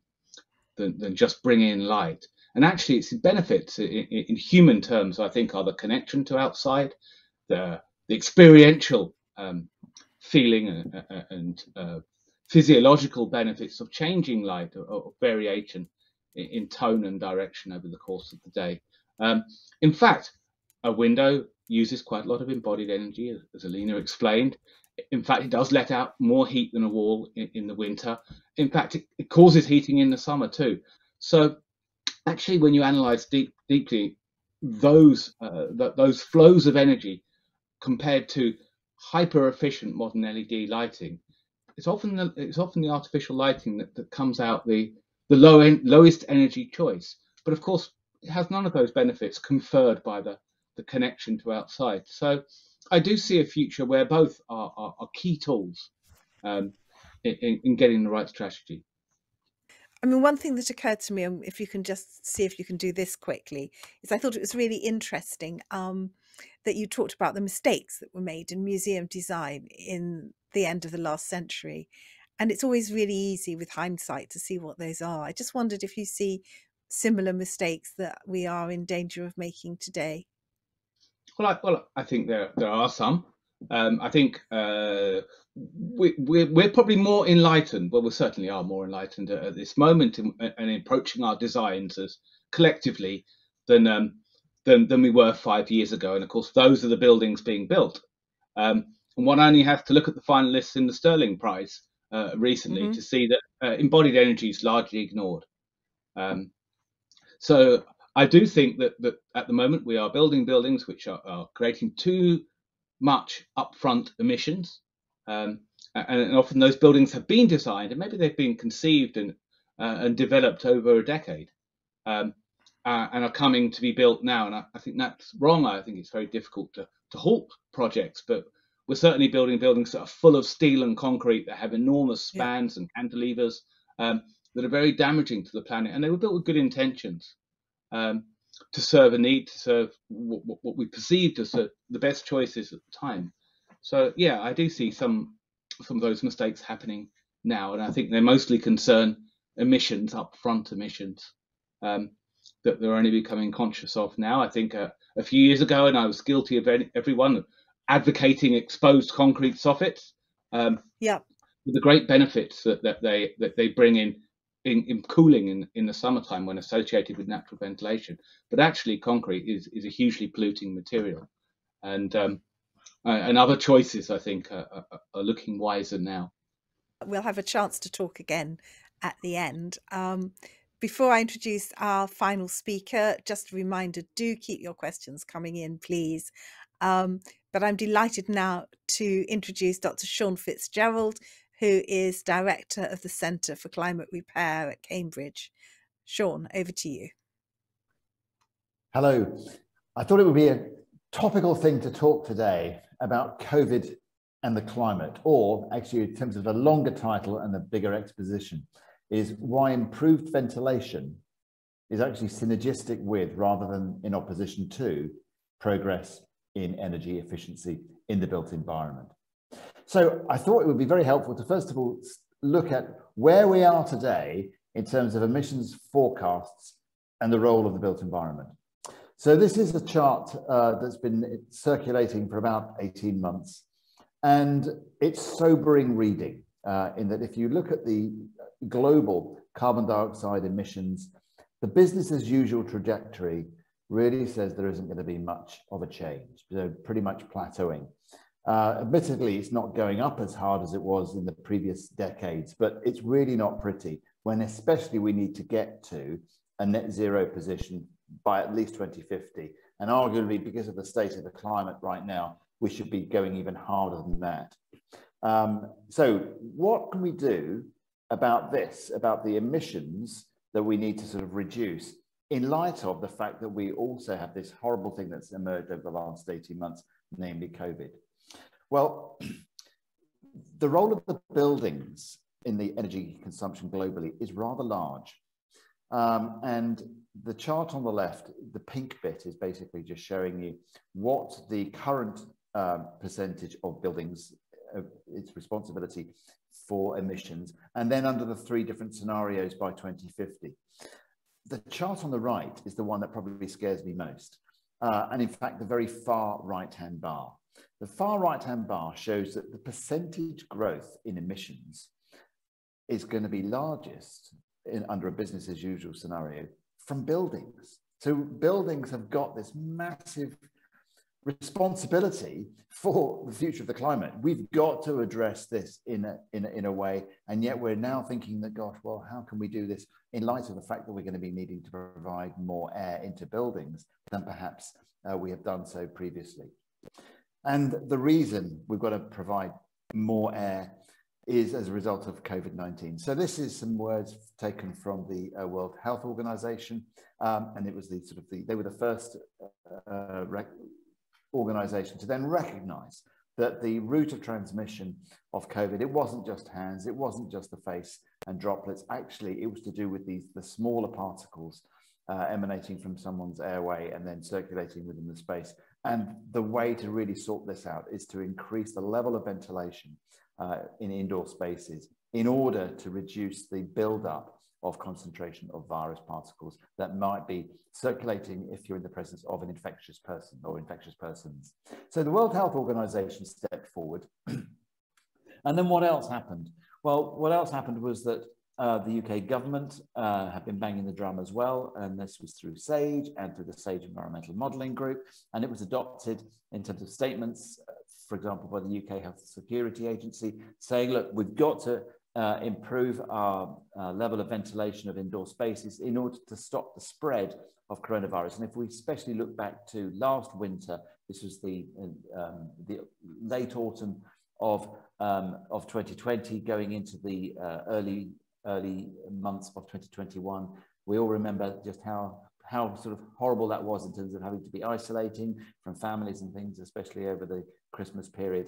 than, than just bring in light. And actually, its benefits in, in, human terms, I think, are the connection to outside, the, the experiential um, feeling and, and uh, physiological benefits of changing light or, or variation in, in, tone and direction over the course of the day. Um, in fact, a window uses quite a lot of embodied energy, as Alina explained. In fact, it does let out more heat than a wall in, in the winter. In fact, it, it, causes heating in the summer too. So, actually, when you analyze deep, deeply those uh, th those flows of energy compared to hyper efficient modern LED lighting, it's often the, it's often the artificial lighting that, that comes out the the low en lowest energy choice. But of course, it has none of those benefits conferred by the the connection to outside. So I do see a future where both are, are, are key tools um, in, in, getting the right strategy. I mean, one thing that occurred to me, and if you can just see if you can do this quickly, is I thought it was really interesting um, that you talked about the mistakes that were made in museum design in the end of the last century. And it's always really easy with hindsight to see what those are. I just wondered if you see similar mistakes that we are in danger of making today. Well, I, well, I think there there are some. Um, I think uh, we, we're, we're probably more enlightened. Well, we certainly are more enlightened at, at this moment and in, in, approaching our designs as collectively than, um, than than we were five years ago. And of course, those are the buildings being built. Um, and one only has to look at the finalists in the Stirling Prize uh, recently mm -hmm. to see that uh, embodied energy is largely ignored. Um, so I do think that, that at the moment we are building buildings which are, are creating too much upfront emissions. Um, and, and, often those buildings have been designed and maybe they've been conceived and, uh, and developed over a decade um, uh, and are coming to be built now. And I, I, think that's wrong. I think it's very difficult to, to halt projects, but we're certainly building buildings that are full of steel and concrete that have enormous spans yeah. and cantilevers um, that are very damaging to the planet. And they were built with good intentions um, to serve a need, to serve what, what we perceived as the, the best choices at the time. So yeah, I do see some some of those mistakes happening now, and I think they mostly concern emissions, upfront emissions, um, that they're only becoming conscious of now. I think uh, a few years ago, and I was guilty of any, everyone advocating exposed concrete soffits. Um, yeah. The great benefits that, that they that they bring in in, in cooling in, in the summertime when associated with natural ventilation. But actually, concrete is, is a hugely polluting material. And, um, and other choices, I think, are, are, are, looking wiser now. We'll have a chance to talk again at the end. Um, before I introduce our final speaker, just a reminder do keep your questions coming in, please. Um, but I'm delighted now to introduce Dr. Shaun Fitzgerald, who is director of the Centre for Climate Repair at Cambridge. Shaun, over to you. Hello. I thought it would be a topical thing to talk today about COVID and the climate, or actually, in terms of a longer title and a bigger exposition, is why improved ventilation is actually synergistic with, rather than in opposition to, progress in energy efficiency in the built environment. So I thought it would be very helpful to first of all look at where we are today in terms of emissions forecasts and the role of the built environment. So this is a chart uh, that's been circulating for about 18 months and it's sobering reading uh, in that if you look at the global carbon dioxide emissions, the business as usual trajectory really says there isn't going to be much of a change, so pretty much plateauing. Uh, admittedly, it's not going up as hard as it was in the previous decades, but it's really not pretty when especially we need to get to a net zero position by at least 2050. And arguably, because of the state of the climate right now, we should be going even harder than that. Um, so what can we do about this, about the emissions that we need to sort of reduce in light of the fact that we also have this horrible thing that's emerged over the last 18 months, namely COVID. Well, the role of the buildings in the energy consumption globally is rather large. Um, and the chart on the left, the pink bit is basically just showing you what the current uh, percentage of buildings, uh, its responsibility for emissions, and then under the three different scenarios by 2050. The chart on the right is the one that probably scares me most. Uh, and in fact, the very far right-hand bar. The far right-hand bar shows that the percentage growth in emissions is going to be largest in, under a business as usual scenario from buildings. So buildings have got this massive responsibility for the future of the climate. We've got to address this in a, in a, in a way. And yet we're now thinking that, gosh, well, how can we do this in light of the fact that we're going to be needing to provide more air into buildings than perhaps uh, we have done so previously. And the reason we've got to provide more air is as a result of COVID-19. So this is some words taken from the uh, World Health Organization, um, and it was the sort of the, they were the first uh, organization to then recognize that the route of transmission of COVID, it wasn't just hands, it wasn't just the face and droplets. Actually, it was to do with these the smaller particles uh, emanating from someone's airway and then circulating within the space. And the way to really sort this out is to increase the level of ventilation uh, in indoor spaces in order to reduce the buildup of concentration of virus particles that might be circulating if you're in the presence of an infectious person or infectious persons. So the World Health Organization stepped forward. and then what else happened? Well, what else happened was that uh, the UK government uh, been banging the drum as well, and this was through SAGE and through the SAGE Environmental Modelling Group, and it was adopted in terms of statements, uh, for example, by the UK Health Security Agency, saying, look, we've got to uh, improve our uh, level of ventilation of indoor spaces in order to stop the spread of coronavirus. And if we especially look back to last winter, this was the, um, the late autumn of, um, of 2020 going into the uh, early early months of 2021. We all remember just how how sort of horrible that was in terms of having to be isolating from families and things, especially over the Christmas period.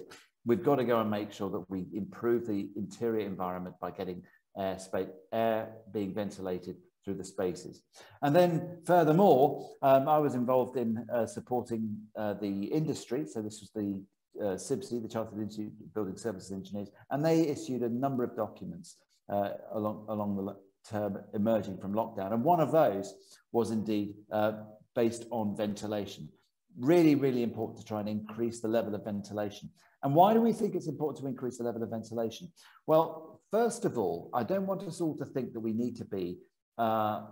We've got to go and make sure that we improve the interior environment by getting air, space, air being ventilated through the spaces. And then furthermore, um, I was involved in uh, supporting uh, the industry. So this was the uh, CIBSE, the Chartered Institute of Building Services Engineers, and they issued a number of documents uh, along, along the term emerging from lockdown. And one of those was indeed uh, based on ventilation. Really, really important to try and increase the level of ventilation. And why do we think it's important to increase the level of ventilation? Well, first of all, I don't want us all to think that we need to be uh,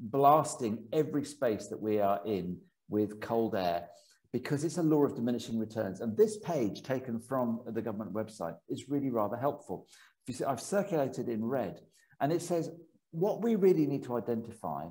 blasting every space that we are in with cold air because it's a law of diminishing returns. And this page taken from the government website is really rather helpful. See, I've circulated in red, and it says what we really need to identify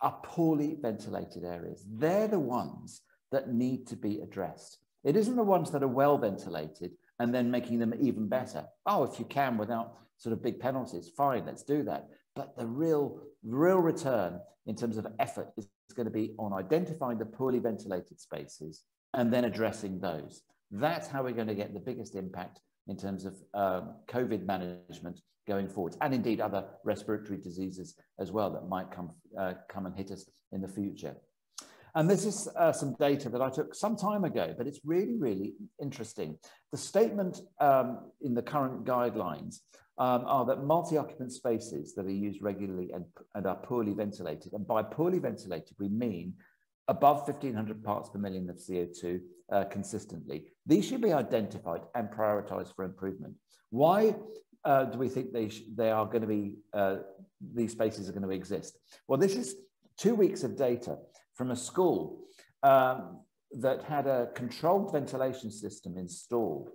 are poorly ventilated areas. They're the ones that need to be addressed. It isn't the ones that are well ventilated and then making them even better. Oh, if you can without sort of big penalties, fine, let's do that. But the real, real return in terms of effort is going to be on identifying the poorly ventilated spaces and then addressing those. That's how we're going to get the biggest impact in terms of um, COVID management going forward, and indeed other respiratory diseases as well that might come, uh, come and hit us in the future. And this is uh, some data that I took some time ago, but it's really, really interesting. The statement um, in the current guidelines um, are that multi-occupant spaces that are used regularly and, and are poorly ventilated, and by poorly ventilated, we mean above 1500 parts per million of CO2 uh, consistently. These should be identified and prioritized for improvement. Why uh, do we think they, they are going to be, uh, these spaces are going to exist? Well, this is two weeks of data from a school um, that had a controlled ventilation system installed.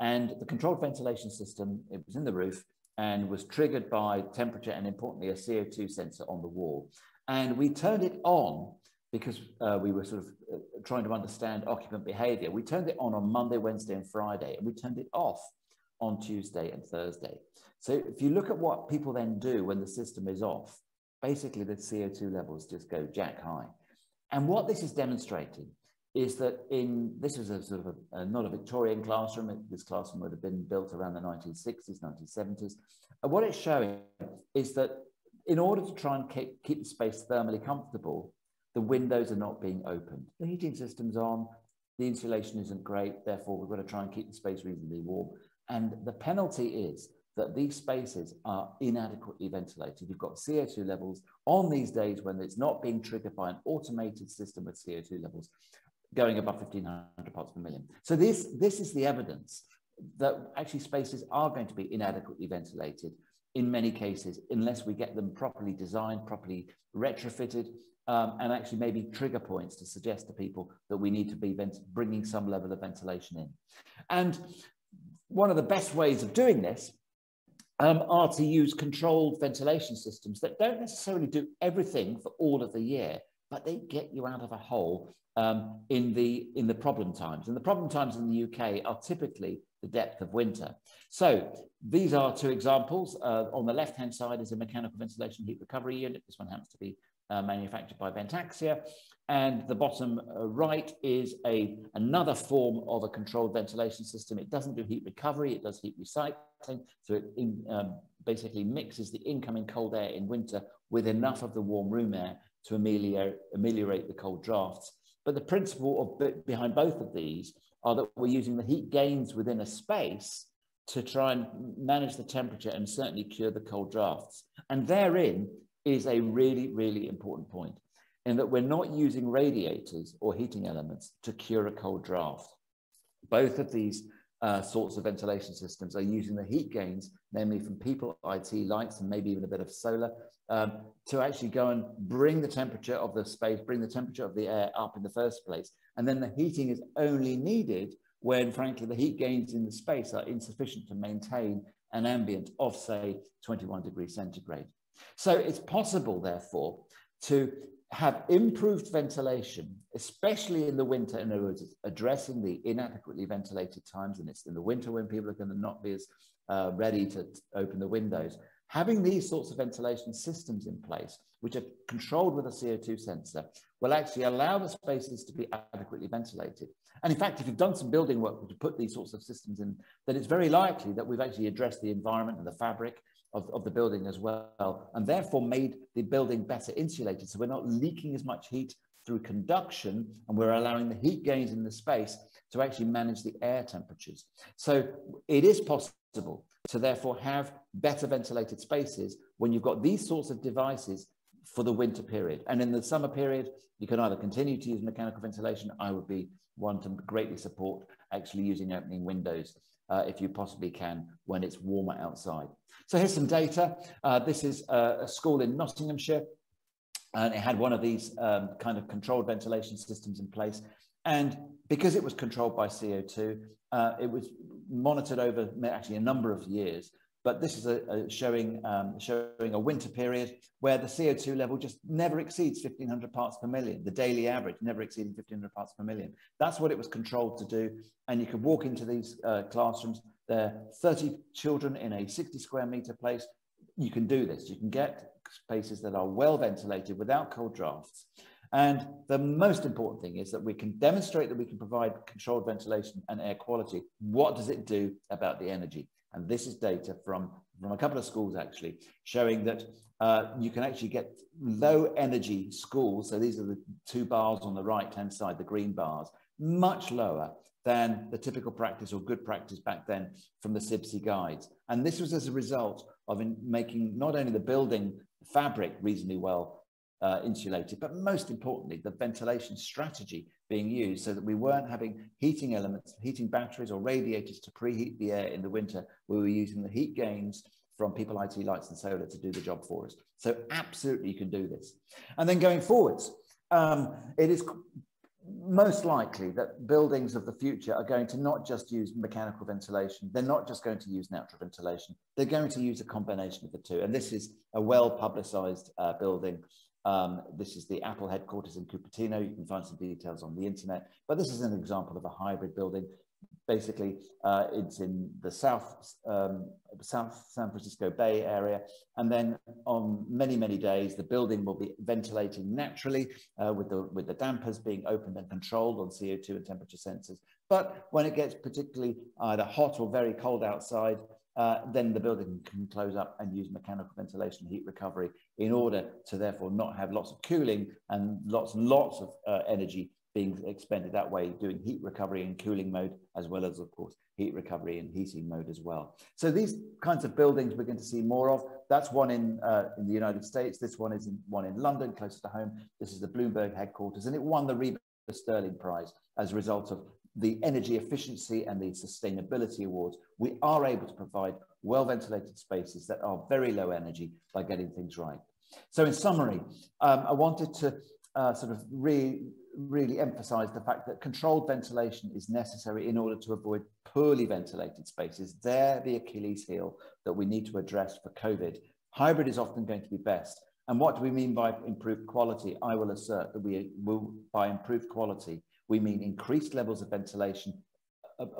And the controlled ventilation system, it was in the roof and was triggered by temperature and importantly, a CO2 sensor on the wall. And we turned it on because uh, we were sort of uh, trying to understand occupant behavior. We turned it on on Monday, Wednesday, and Friday, and we turned it off on Tuesday and Thursday. So if you look at what people then do when the system is off, basically the CO2 levels just go jack high. And what this is demonstrating is that in, this was a sort of a, a, not a Victorian classroom, this classroom would have been built around the 1960s, 1970s. And what it's showing is that in order to try and keep, keep the space thermally comfortable, the windows are not being opened. The heating system's on, the insulation isn't great, therefore we've got to try and keep the space reasonably warm. And the penalty is that these spaces are inadequately ventilated. You've got CO2 levels on these days when it's not being triggered by an automated system with CO2 levels going above 1500 parts per million. So this, this is the evidence that actually spaces are going to be inadequately ventilated in many cases, unless we get them properly designed, properly retrofitted, um, and actually maybe trigger points to suggest to people that we need to be bringing some level of ventilation in. And one of the best ways of doing this um, are to use controlled ventilation systems that don't necessarily do everything for all of the year, but they get you out of a hole um, in, the, in the problem times. And the problem times in the UK are typically the depth of winter. So these are two examples. Uh, on the left-hand side is a mechanical ventilation heat recovery unit. This one happens to be uh, manufactured by Vent-Axia. And the bottom uh, right is a, another form of a controlled ventilation system. It doesn't do heat recovery, it does heat recycling. So it in, um, basically mixes the incoming cold air in winter with enough of the warm room air to ameliorate, ameliorate the cold drafts. But the principle of, behind both of these are that we're using the heat gains within a space to try and manage the temperature and certainly cure the cold drafts. And therein is a really, really important point in that we're not using radiators or heating elements to cure a cold draft. Both of these uh, sorts of ventilation systems are using the heat gains, namely from people IT lights and maybe even a bit of solar, um, to actually go and bring the temperature of the space, bring the temperature of the air up in the first place. And then the heating is only needed when, frankly, the heat gains in the space are insufficient to maintain an ambient of, say, 21 degrees centigrade. So it's possible, therefore, to have improved ventilation, especially in the winter, in other words, addressing the inadequately ventilated times, and it's in the winter when people are going to not be as uh, ready to open the windows. Having these sorts of ventilation systems in place, which are controlled with a CO2 sensor, will actually allow the spaces to be adequately ventilated. And in fact, if you've done some building work to put these sorts of systems in, then it's very likely that we've actually addressed the environment and the fabric of, of the building as well, and therefore made the building better insulated. So we're not leaking as much heat through conduction, and we're allowing the heat gains in the space to actually manage the air temperatures. So it is possible to therefore have better ventilated spaces when you've got these sorts of devices for the winter period. And in the summer period, you can either continue to use mechanical ventilation. I would be one to greatly support actually using opening windows uh, if you possibly can when it's warmer outside. So here's some data. Uh, this is a, a, school in Nottinghamshire and it had one of these um, kind of controlled ventilation systems in place. And because it was controlled by CO2, uh, it was monitored over actually a number of years. But this is a, a showing, um, showing a winter period where the CO2 level just never exceeds 1500 parts per million, the daily average never exceeding 1500 parts per million. That's what it was controlled to do. And you could walk into these uh, classrooms, there are 30 children in a 60 square meter place. You can do this. You can get spaces that are well ventilated without cold drafts. And the most important thing is that we can demonstrate that we can provide controlled ventilation and air quality. What does it do about the energy? And this is data from, from a couple of schools actually, showing that uh, you can actually get low energy schools. So these are the two bars on the right hand side, the green bars, much lower than the typical practice or good practice back then from the CIBSE guides. And this was as a result of making not only the building fabric reasonably well uh, insulated, but most importantly, the ventilation strategy being used so that we weren't having heating elements, heating batteries or radiators to preheat the air in the winter. We were using the heat gains from people IT lights and solar to do the job for us. So absolutely you can do this. And then going forwards, um, it is most likely that buildings of the future are going to not just use mechanical ventilation. They're not just going to use natural ventilation. They're going to use a combination of the two. And this is a well publicized uh, building um, this is the Apple headquarters in Cupertino. You can find some details on the internet, but this is an example of a hybrid building basically uh, it's in the south, um, south San Francisco Bay area. And then on many, many days, the building will be ventilating naturally uh, with, the, with the dampers being opened and controlled on CO2 and temperature sensors. But when it gets particularly either hot or very cold outside, uh, then the building can close up and use mechanical ventilation heat recovery in order to therefore not have lots of cooling and lots and lots of uh, energy being expended that way, doing heat recovery in cooling mode, as well as, of course, heat recovery in heating mode as well. So these kinds of buildings we're going to see more of. That's one in, uh, in the United States. This one is in, one in London, closer to home. This is the Bloomberg headquarters, and it won the RIBA Stirling Prize as a result of the energy efficiency and the sustainability awards. We are able to provide well-ventilated spaces that are very low energy by getting things right. So in summary, um, I wanted to uh, sort of re really emphasize the fact that controlled ventilation is necessary in order to avoid poorly ventilated spaces. They're the Achilles heel that we need to address for COVID. Hybrid is often going to be best. And what do we mean by improved quality? I will assert that we will, by improved quality, we mean increased levels of ventilation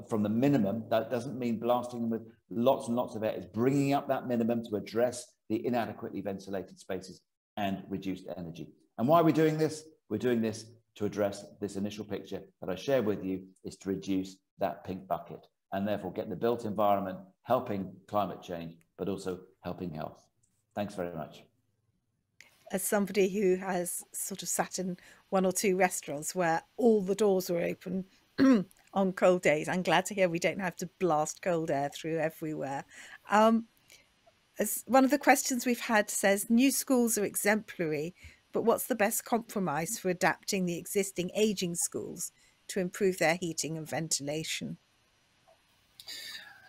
from the minimum. That doesn't mean blasting them with lots and lots of air. It's bringing up that minimum to address the inadequately ventilated spaces and reduced energy. And why are we doing this? We're doing this to address this initial picture that I share with you is to reduce that pink bucket and therefore get the built environment helping climate change, but also helping health. Thanks very much. As somebody who has sort of sat in one or two restaurants where all the doors were open on cold days, I'm glad to hear we don't have to blast cold air through everywhere. Um, as one of the questions we've had says, new schools are exemplary but what's the best compromise for adapting the existing aging schools to improve their heating and ventilation?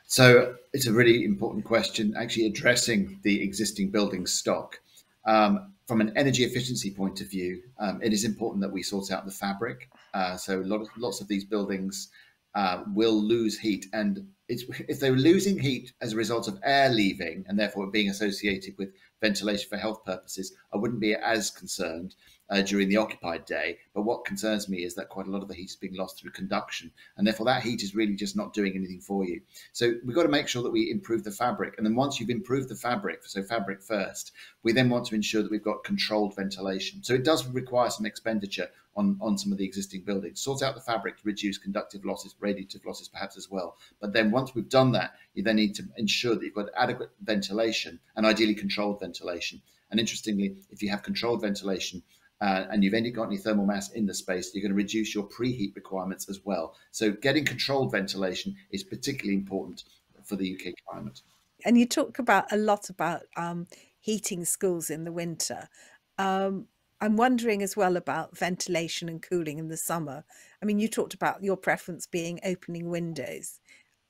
So it's a really important question, actually addressing the existing building stock. Um, from an energy efficiency point of view, um, it is important that we sort out the fabric. Uh, so lot lots of these buildings uh, will lose heat. And if they're losing heat as a result of air leaving and therefore being associated with ventilation for health purposes, I wouldn't be as concerned uh, during the occupied day. But what concerns me is that quite a lot of the heat is being lost through conduction, and therefore that heat is really just not doing anything for you. So we've got to make sure that we improve the fabric, and then once you've improved the fabric, so fabric first, we then want to ensure that we've got controlled ventilation. So it does require some expenditure on, on some of the existing buildings. Sort out the fabric to reduce conductive losses, radiative losses perhaps as well. But then once we've done that, you then need to ensure that you've got adequate ventilation and ideally controlled ventilation. And interestingly, if you have controlled ventilation, uh, and you've only got any thermal mass in the space, you're going to reduce your preheat requirements as well. So getting controlled ventilation is particularly important for the UK climate. And you talk about a lot about um, heating schools in the winter. Um, I'm wondering as well about ventilation and cooling in the summer. I mean, you talked about your preference being opening windows,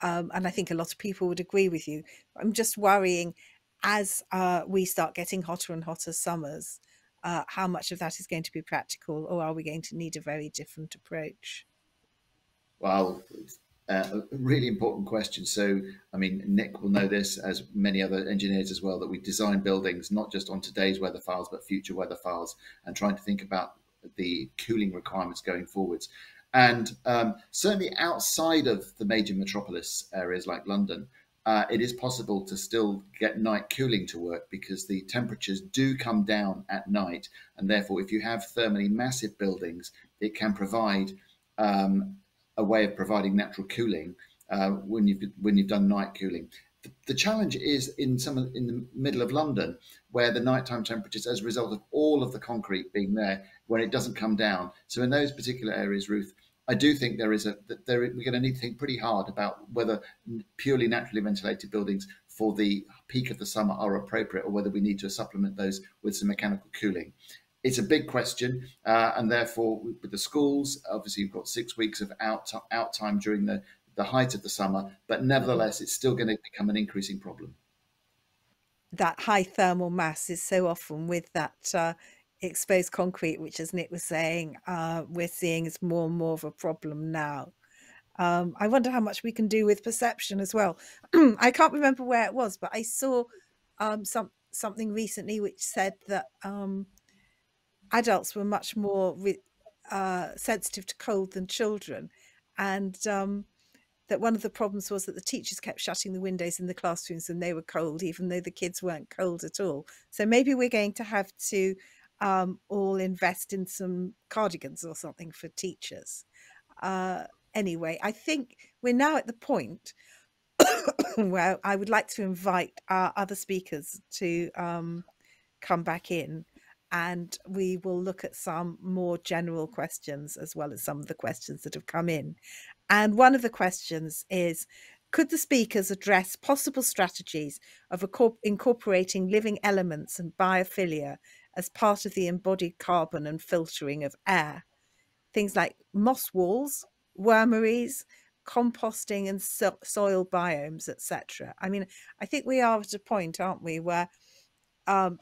um, and I think a lot of people would agree with you. I'm just worrying as uh, we start getting hotter and hotter summers uh, how much of that is going to be practical, or are we going to need a very different approach? Well, uh, a really important question. So, I mean, Nick will know this, as many other engineers as well, that we design buildings not just on today's weather files, but future weather files, and trying to think about the cooling requirements going forwards. And um, certainly outside of the major metropolis areas like London, uh, it is possible to still get night cooling to work because the temperatures do come down at night. And therefore, if you have thermally massive buildings, it can provide um, a way of providing natural cooling uh, when you've when you've done night cooling. The, challenge is in some in the middle of London, where the nighttime temperatures, as a result of all of the concrete being there, when it doesn't come down. So in those particular areas, Ruth, I do think there is a that there we're going to need to think pretty hard about whether purely naturally ventilated buildings for the peak of the summer are appropriate, or whether we need to supplement those with some mechanical cooling. It's a big question, uh, and therefore with the schools, obviously you've got six weeks of out out time during the the height of the summer, but nevertheless, it's still going to become an increasing problem. That high thermal mass is so often with that uh, exposed concrete, which, as Nick was saying, uh, we're seeing is more and more of a problem now. Um, I wonder how much we can do with perception as well. I can't remember where it was, but I saw um, some something recently which said that um, adults were much more re- uh, sensitive to cold than children, and um, that one of the problems was that the teachers kept shutting the windows in the classrooms and they were cold, even though the kids weren't cold at all. So maybe we're going to have to um, all invest in some cardigans or something for teachers. Uh, anyway, I think we're now at the point where I would like to invite our other speakers to um, come back in and we will look at some more general questions as well as some of the questions that have come in. And one of the questions is Could the speakers address possible strategies of incorporating living elements and biophilia as part of the embodied carbon and filtering of air? Things like moss walls, wormeries, composting and so- soil biomes, etc. I mean, I think we are at a point, aren't we, where um,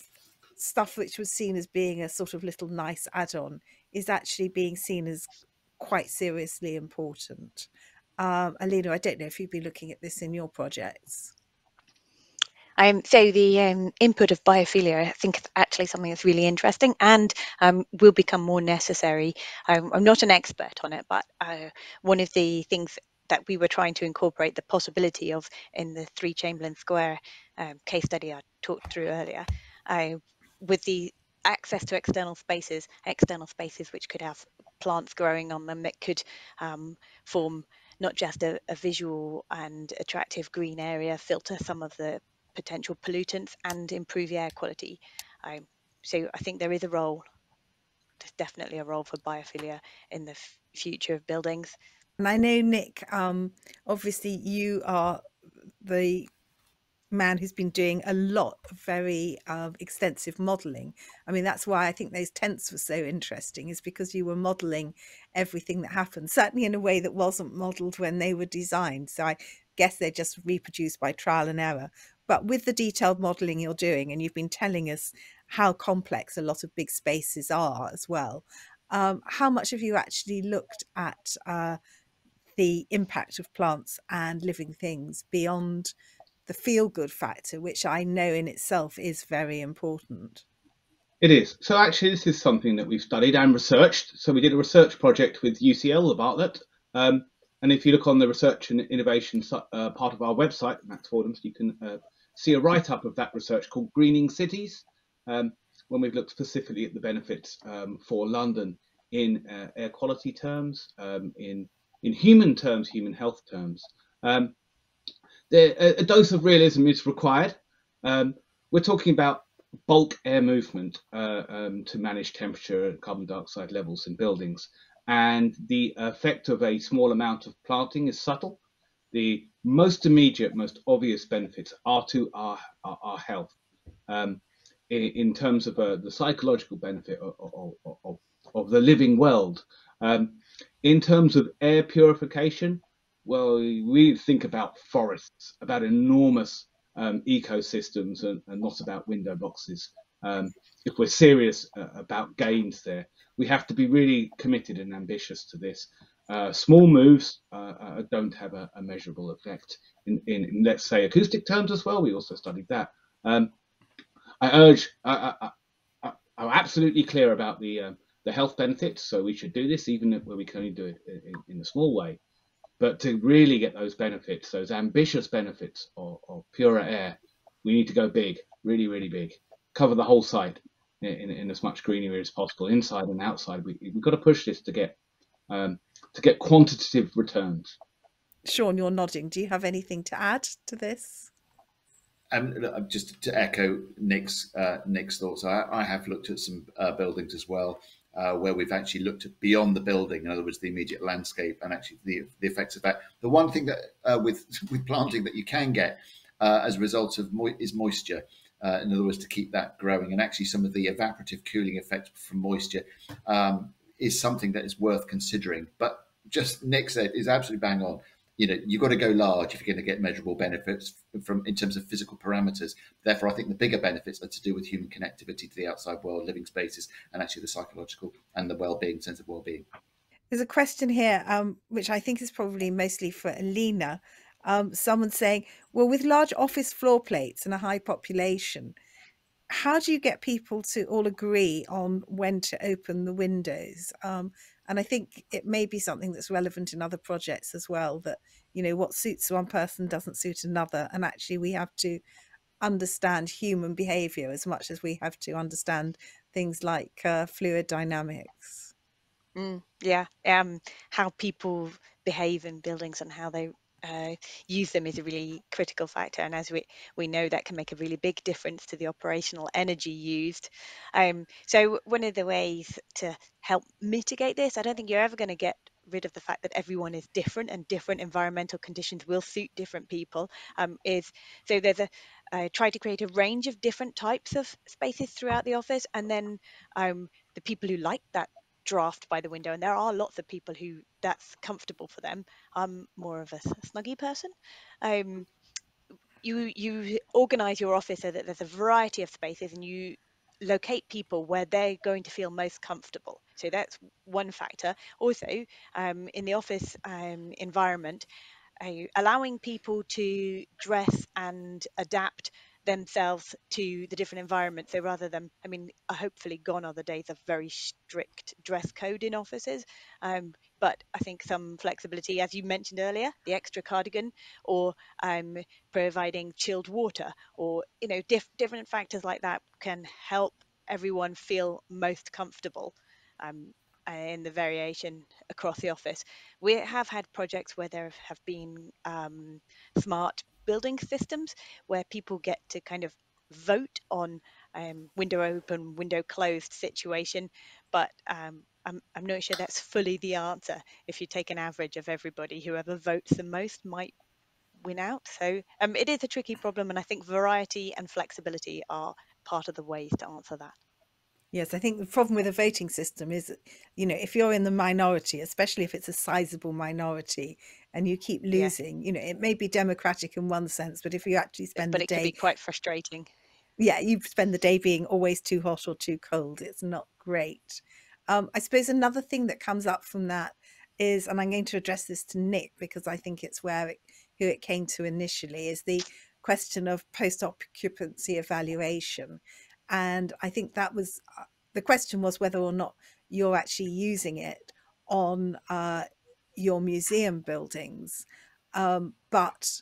stuff which was seen as being a sort of little nice add-on is actually being seen as quite seriously important. Um, Alina, I don't know if you've been looking at this in your projects. Um, so the um, input of biophilia, I think, is actually something that's really interesting and um, will become more necessary. Um, I'm not an expert on it, but uh, one of the things that we were trying to incorporate the possibility of in the three Chamberlain Square um, case study I talked through earlier, uh, with the access to external spaces, external spaces which could have plants growing on them that could um, form not just a, a, visual and attractive green area, filter some of the potential pollutants and improve the air quality. Um, so I think there is a role, there's definitely a role for biophilia in the future of buildings. And I know, Nick, um, obviously you are the man who's been doing a lot of very um, extensive modeling. I mean, that's why I think those tents were so interesting, is because you were modeling everything that happened, certainly in a way that wasn't modeled when they were designed. So I guess they're just reproduced by trial and error. But with the detailed modeling you're doing, and you've been telling us how complex a lot of big spaces are as well, um, how much have you actually looked at uh, the impact of plants and living things beyond? the feel good factor, which I know in itself is very important. It is. So actually, this is something that we've studied and researched. So we did a research project with UCL, the Bartlett. Um, and if you look on the research and innovation uh, part of our website, Max Fordham's, you can uh, see a write-up of that research called Greening Cities, um, when we've looked specifically at the benefits um, for London in uh, air quality terms, um, in in human terms, human health terms. Um, a, a dose of realism is required. Um, we're talking about bulk air movement uh, um, to manage temperature and carbon dioxide levels in buildings. And the effect of a small amount of planting is subtle. The most immediate, most obvious benefits are to our, our, our health um, in, in, terms of uh, the psychological benefit of, of, of, of the living world. Um, in terms of air purification, well, we think about forests, about enormous um, ecosystems, and, and, not about window boxes. Um, if we're serious uh, about gains there, we have to be really committed and ambitious to this. Uh, small moves uh, uh don't have a, a measurable effect in, in, in, let's say, acoustic terms as well. We also studied that. Um, I urge, I, am absolutely clear about the uh, the health benefits, so we should do this even where we can only do it in, in a small way. But to really get those benefits, those ambitious benefits of, of purer air, we need to go big, really, really big. Cover the whole site in, in, as much greenery as possible, inside and outside. We, we've got to push this to get um, to get quantitative returns. Shaun, you're nodding. Do you have anything to add to this? Um, just to echo Nick's uh, Nick's thoughts, I, I, have looked at some uh, buildings as well, uh, where we've actually looked at beyond the building, in other words, the immediate landscape and actually the, the effects of that. The one thing that uh, with with planting that you can get uh, as a result of mo- is moisture. Uh, in other words, to keep that growing, and actually some of the evaporative cooling effects from moisture um, is something that is worth considering. But just Nick said is absolutely bang on. You know you've got to go large if you're going to get measurable benefits from in terms of physical parameters. Therefore i think the bigger benefits are to do with human connectivity to the outside world living spaces and actually the psychological and the well-being sense of well-being. There's a question here um, which i think is probably mostly for alina. Um, someone saying well with large office floor plates and a high population how do you get people to all agree on when to open the windows? Um, and I think it may be something that's relevant in other projects as well. That you know what suits one person doesn't suit another, and actually we have to understand human behavior as much as we have to understand things like uh, fluid dynamics. Mm, yeah, um, how people behave in buildings and how they uh, use them is a really critical factor. And as we, we know, that can make a really big difference to the operational energy used. Um, so, one of the ways to help mitigate this, I don't think you're ever going to get rid of the fact that everyone is different and different environmental conditions will suit different people um, is so there's a uh, try to create a range of different types of spaces throughout the office and then um, the people who like that draft by the window and there are lots of people who that's comfortable for them. I'm more of a, snuggy person. Um, you you organize your office so that there's a variety of spaces and you locate people where they're going to feel most comfortable. So that's one factor. Also um, in the office um, environment uh, allowing people to dress and adapt themselves to the different environments. So rather than, I mean, hopefully gone are the days of very strict dress code in offices. Um, but I think some flexibility, as you mentioned earlier, the extra cardigan, or um, providing chilled water, or you know, diff- different factors like that can help everyone feel most comfortable. Um, in the variation across the office. We have had projects where there have been um, smart building systems where people get to kind of vote on um, window open, window closed situation, but um, I'm, I'm not sure that's fully the answer. If you take an average of everybody, whoever votes the most might win out. So um, it is a tricky problem, and I think variety and flexibility are part of the ways to answer that. Yes, I think the problem with a voting system is, you know, if you're in the minority, especially if it's a sizable minority, and you keep Yeah, losing, you know, it may be democratic in one sense, but if you actually spend but the day, but it can be quite frustrating. yeah, you spend the day being always too hot or too cold, it's not great. Um, I suppose another thing that comes up from that is, and I'm going to address this to Nick because I think it's where it, who it came to initially, is the question of post occupancy evaluation. And I think that was uh, the question was whether or not you're actually using it on uh, your museum buildings. Um, but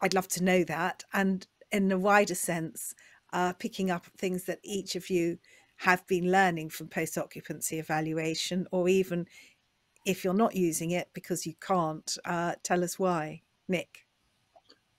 I'd love to know that. And in a wider sense, uh, picking up things that each of you have been learning from post occupancy evaluation, or even if you're not using it because you can't, uh, tell us why. Nick.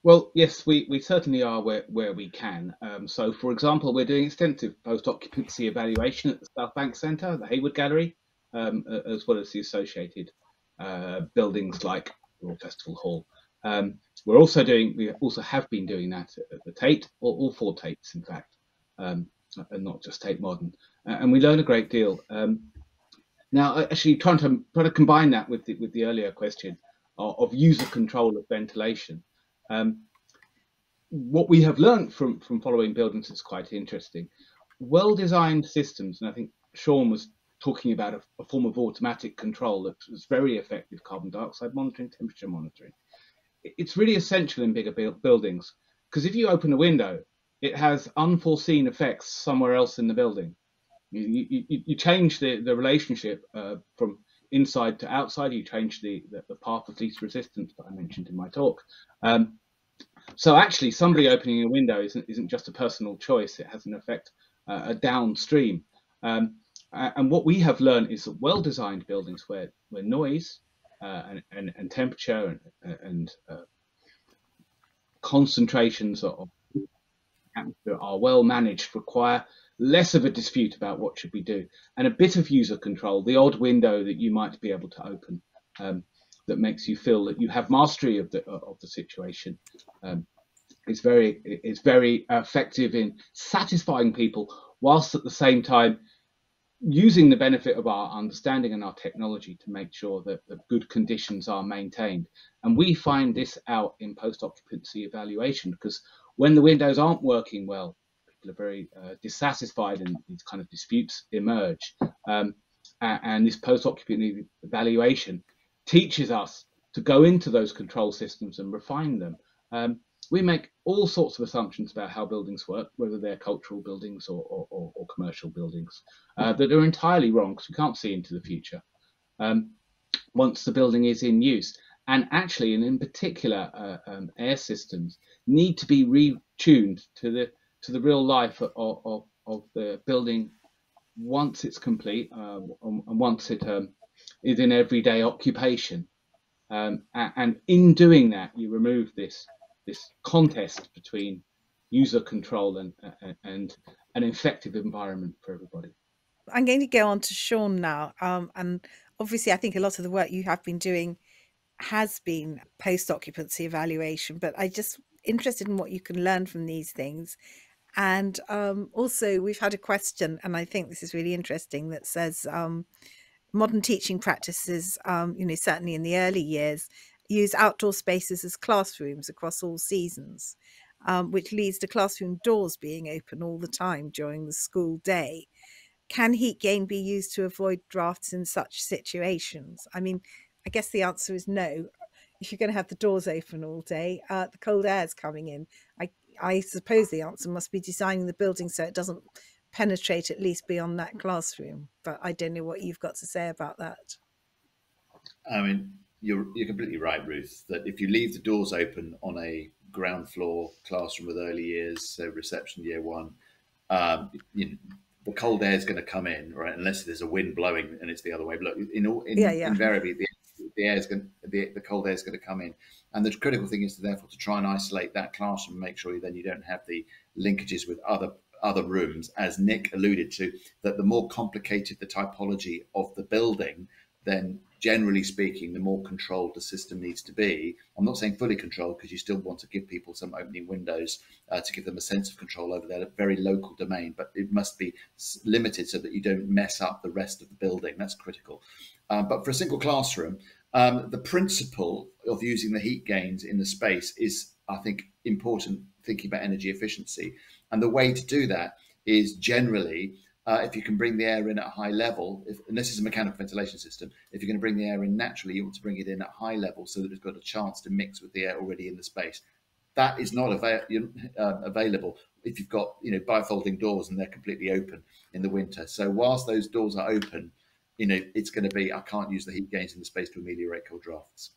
Well, yes, we, we certainly are where, where we can. Um, so, for example, we're doing extensive post-occupancy evaluation at the South Bank Centre, the Hayward Gallery, um, as well as the associated uh, buildings like Royal Festival Hall. Um, we're also doing, we also have been doing that at the Tate, or all four Tates, in fact, um, and not just Tate Modern. Uh, and we learn a great deal. Um, now, actually, trying to try to combine that with the, with the earlier question of, of user control of ventilation. Um, what we have learned from, from following buildings is quite interesting. Well-designed systems, and I think Shaun was talking about a, a, form of automatic control that was very effective carbon dioxide monitoring, temperature monitoring. It's really essential in bigger buildings because if you open a window, it has unforeseen effects somewhere else in the building. You, you, you change the, the relationship uh, from inside to outside, you change the, the, the, path of least resistance that I mentioned in my talk. Um, so actually, somebody opening a window isn't, isn't just a personal choice, it has an effect uh, a downstream. Um, and what we have learned is that well-designed buildings where, where noise uh, and, and, and, temperature and, and uh, concentrations of atmosphere are well managed require less of a dispute about what should we do and a bit of user control, the odd window that you might be able to open um, that makes you feel that you have mastery of the of the situation um, is very is very effective in satisfying people whilst at the same time using the benefit of our understanding and our technology to make sure that, that good conditions are maintained. And we find this out in post-occupancy evaluation because when the windows aren't working well, people are very uh, dissatisfied and these kind of disputes emerge. Um, and this post-occupancy evaluation teaches us to go into those control systems and refine them. Um, we make all sorts of assumptions about how buildings work, whether they're cultural buildings or, or, or, or commercial buildings, uh, that are entirely wrong because we can't see into the future um, once the building is in use. And actually, and in particular, uh, um, air systems need to be retuned to the to the real life of, of, of the building once it's complete uh, and once it um, is in everyday occupation. Um, and in doing that, you remove this this contest between user control and, and an effective environment for everybody. I'm going to go on to Shaun now. Um, and obviously, I think a lot of the work you have been doing has been post occupancy evaluation, but I just interested in what you can learn from these things. And um, also, we've had a question, and I think this is really interesting that says um, modern teaching practices, um, you know, certainly in the early years, use outdoor spaces as classrooms across all seasons, um, which leads to classroom doors being open all the time during the school day. Can heat gain be used to avoid drafts in such situations? I mean, I guess the answer is no. If you're going to have the doors open all day, uh, the cold air is coming in. I, I suppose the answer must be designing the building so it doesn't penetrate at least beyond that classroom. But I don't know what you've got to say about that. I mean, you're you're completely right, Ruth. That if you leave the doors open on a ground floor classroom with early years, so reception year one, um, you know, the cold air is going to come in, right? Unless there's a wind blowing and it's the other way. But look, in all, in, yeah, yeah. invariably, the, the air is going, the, the cold air is going to come in, and the critical thing is to therefore to try and isolate that classroom, and make sure you, then you don't have the linkages with other other rooms, as Nick alluded to. That the more complicated the typology of the building, then generally speaking, the more controlled the system needs to be. I'm not saying fully controlled because you still want to give people some opening windows uh, to give them a sense of control over their very local domain, but it must be limited so that you don't mess up the rest of the building. That's critical. Uh, but for a single classroom, um, the principle of using the heat gains in the space is, I think, important thinking about energy efficiency. And the way to do that is generally uh, if you can bring the air in at a high level, if, and this is a mechanical ventilation system, if you're going to bring the air in naturally, you want to bring it in at high level so that it's got a chance to mix with the air already in the space. That is not uh, available if you've got you know bifolding doors and they're completely open in the winter. So whilst those doors are open, you know it's going to be I can't use the heat gains in the space to ameliorate cold drafts.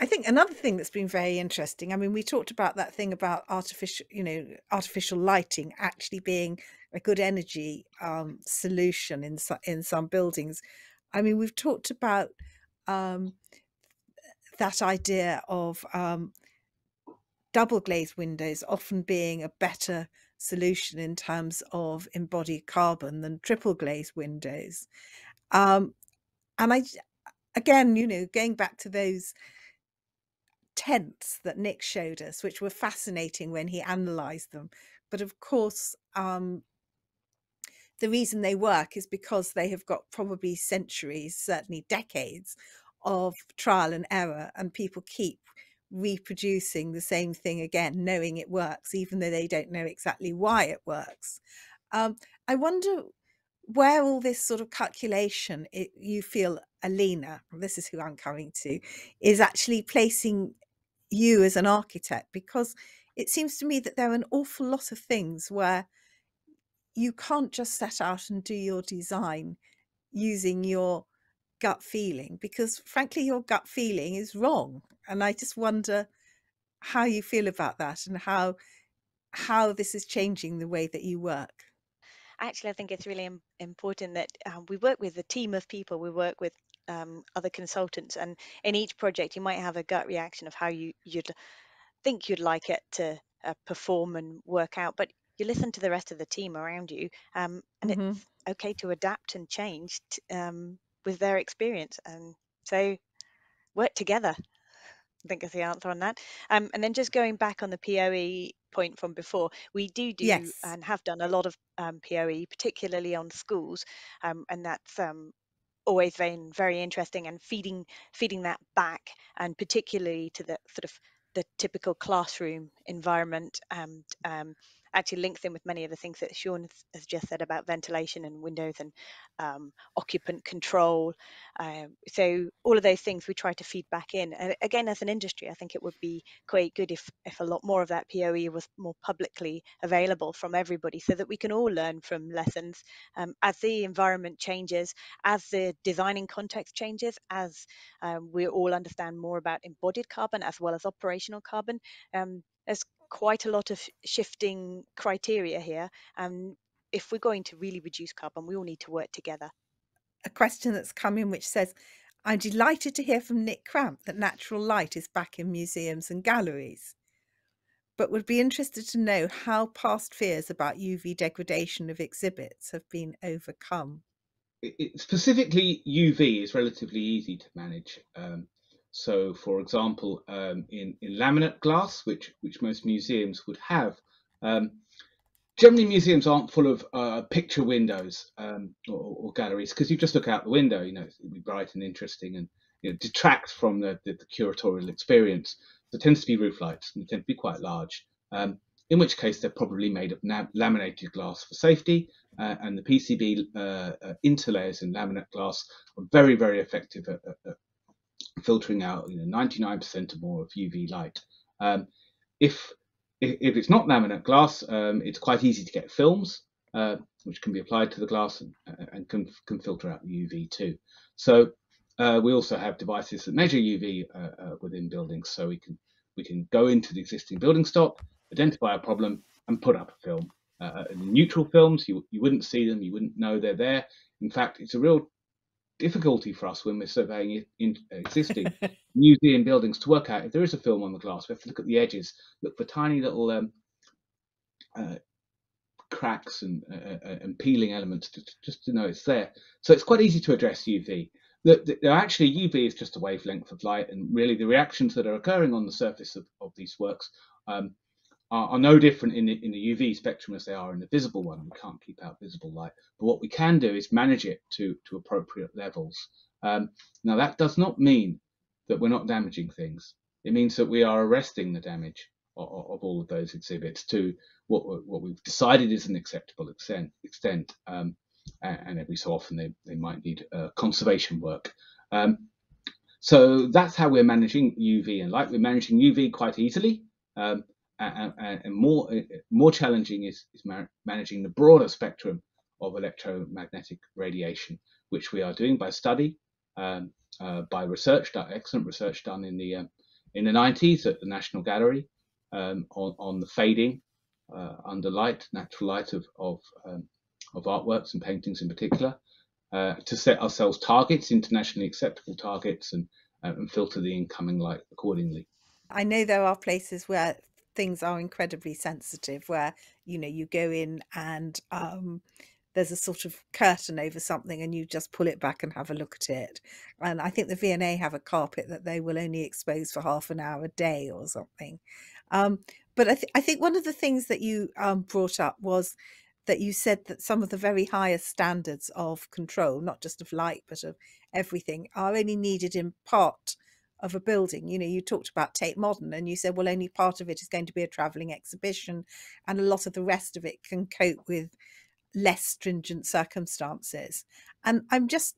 I think another thing that's been very interesting. I mean, we talked about that thing about artificial, you know, artificial lighting actually being a good energy um, solution in in some buildings. I mean, we've talked about um, that idea of um, double glazed windows often being a better solution in terms of embodied carbon than triple glazed windows. Um, and I, again, you know, going back to those tents that Nick showed us, which were fascinating when he analysed them. But of course, um, the reason they work is because they have got probably centuries, certainly decades of trial and error, and people keep reproducing the same thing again, knowing it works, even though they don't know exactly why it works. Um, I wonder where all this sort of calculation it, you feel Alina, this is who I'm coming to, is actually placing you as an architect because it seems to me that there are an awful lot of things where you can't just set out and do your design using your gut feeling because frankly your gut feeling is wrong and i just wonder how you feel about that and how how this is changing the way that you work. Actually i think it's really important that um, we work with a team of people we work with um, other consultants and in each project you might have a gut reaction of how you you'd think you'd like it to uh, perform and work out but you listen to the rest of the team around you um, and mm-hmm. it's okay to adapt and change t- um, with their experience and so work together I think is the answer on that. Um, and then just going back on the POE point from before, we do do yes. and have done a lot of um, POE, particularly on schools, um, and that's um, always been very interesting and feeding feeding that back and particularly to the sort of the typical classroom environment and um, actually links in with many of the things that Shaun has, just said about ventilation and windows and um, occupant control. Um, so all of those things we try to feed back in. And again, as an industry, I think it would be quite good if, if a lot more of that POE was more publicly available from everybody so that we can all learn from lessons um, as the environment changes, as the designing context changes, as um, we all understand more about embodied carbon as well as operational carbon. Um, there's quite a lot of shifting criteria here. And if we're going to really reduce carbon, we all need to work together. A question that's come in which says, I'm delighted to hear from Nick Cramp that natural light is back in museums and galleries, but would be interested to know how past fears about UV degradation of exhibits have been overcome. It, specifically, UV is relatively easy to manage. Um, so, for example, um, in, in laminate glass, which, which most museums would have, um, generally museums aren't full of uh, picture windows um, or, or, galleries because you just look out the window, you know, it'll be bright and interesting and you know, detracts from the, the, the, curatorial experience. There tends to be roof lights and they tend to be quite large, um, in which case they're probably made of laminated glass for safety uh, and the PVB uh, uh, interlayers in laminate glass are very, very effective at, at, filtering out you know 99% or more of UV light. Um, if, if it's not laminate glass, um, it's quite easy to get films uh, which can be applied to the glass and, and can, can filter out the UV too. So uh, we also have devices that measure UV uh, uh, within buildings, so we can we can go into the existing building stock, identify a problem, and put up a film. Uh, neutral films, you you wouldn't see them, you wouldn't know they're there. In fact, it's a real difficulty for us when we're surveying in existing museum buildings to work out if there is a film on the glass. We have to look at the edges, look for tiny little um, uh, cracks and, uh, uh and peeling elements to, just to know it's there. So it's quite easy to address UV. The, the, actually, UV is just a wavelength of light, and really the reactions that are occurring on the surface of, of these works um, are, are, no different in the, in the UV spectrum as they are in the visible one. We can't keep out visible light, but what we can do is manage it to, to appropriate levels. Um, now, that does not mean that we're not damaging things. It means that we are arresting the damage of, of all of those exhibits to what, what we've decided is an acceptable extent, extent um, and every so often they, they might need uh, conservation work. Um, so that's how we're managing UV and light. We're managing UV quite easily. Um, and, and more more challenging is, is managing the broader spectrum of electromagnetic radiation, which we are doing by study, um, uh, by research, excellent research done in the um, in the 90s at the National Gallery um, on, on the fading uh, under light, natural light of of, um, of artworks and paintings in particular, uh, to set ourselves targets, internationally acceptable targets, and uh, and filter the incoming light accordingly. I know there are places where things are incredibly sensitive where you know you go in and um, there's a sort of curtain over something and you just pull it back and have a look at it. And i think the V&A have a carpet that they will only expose for half an hour a day or something. Um, but I, th- I, think one of the things that you um, brought up was that you said that some of the very highest standards of control not just of light but of everything are only needed in part of a building. You know, you talked about Tate Modern and you said, well, only part of it is going to be a travelling exhibition, and a lot of the rest of it can cope with less stringent circumstances. And I'm just,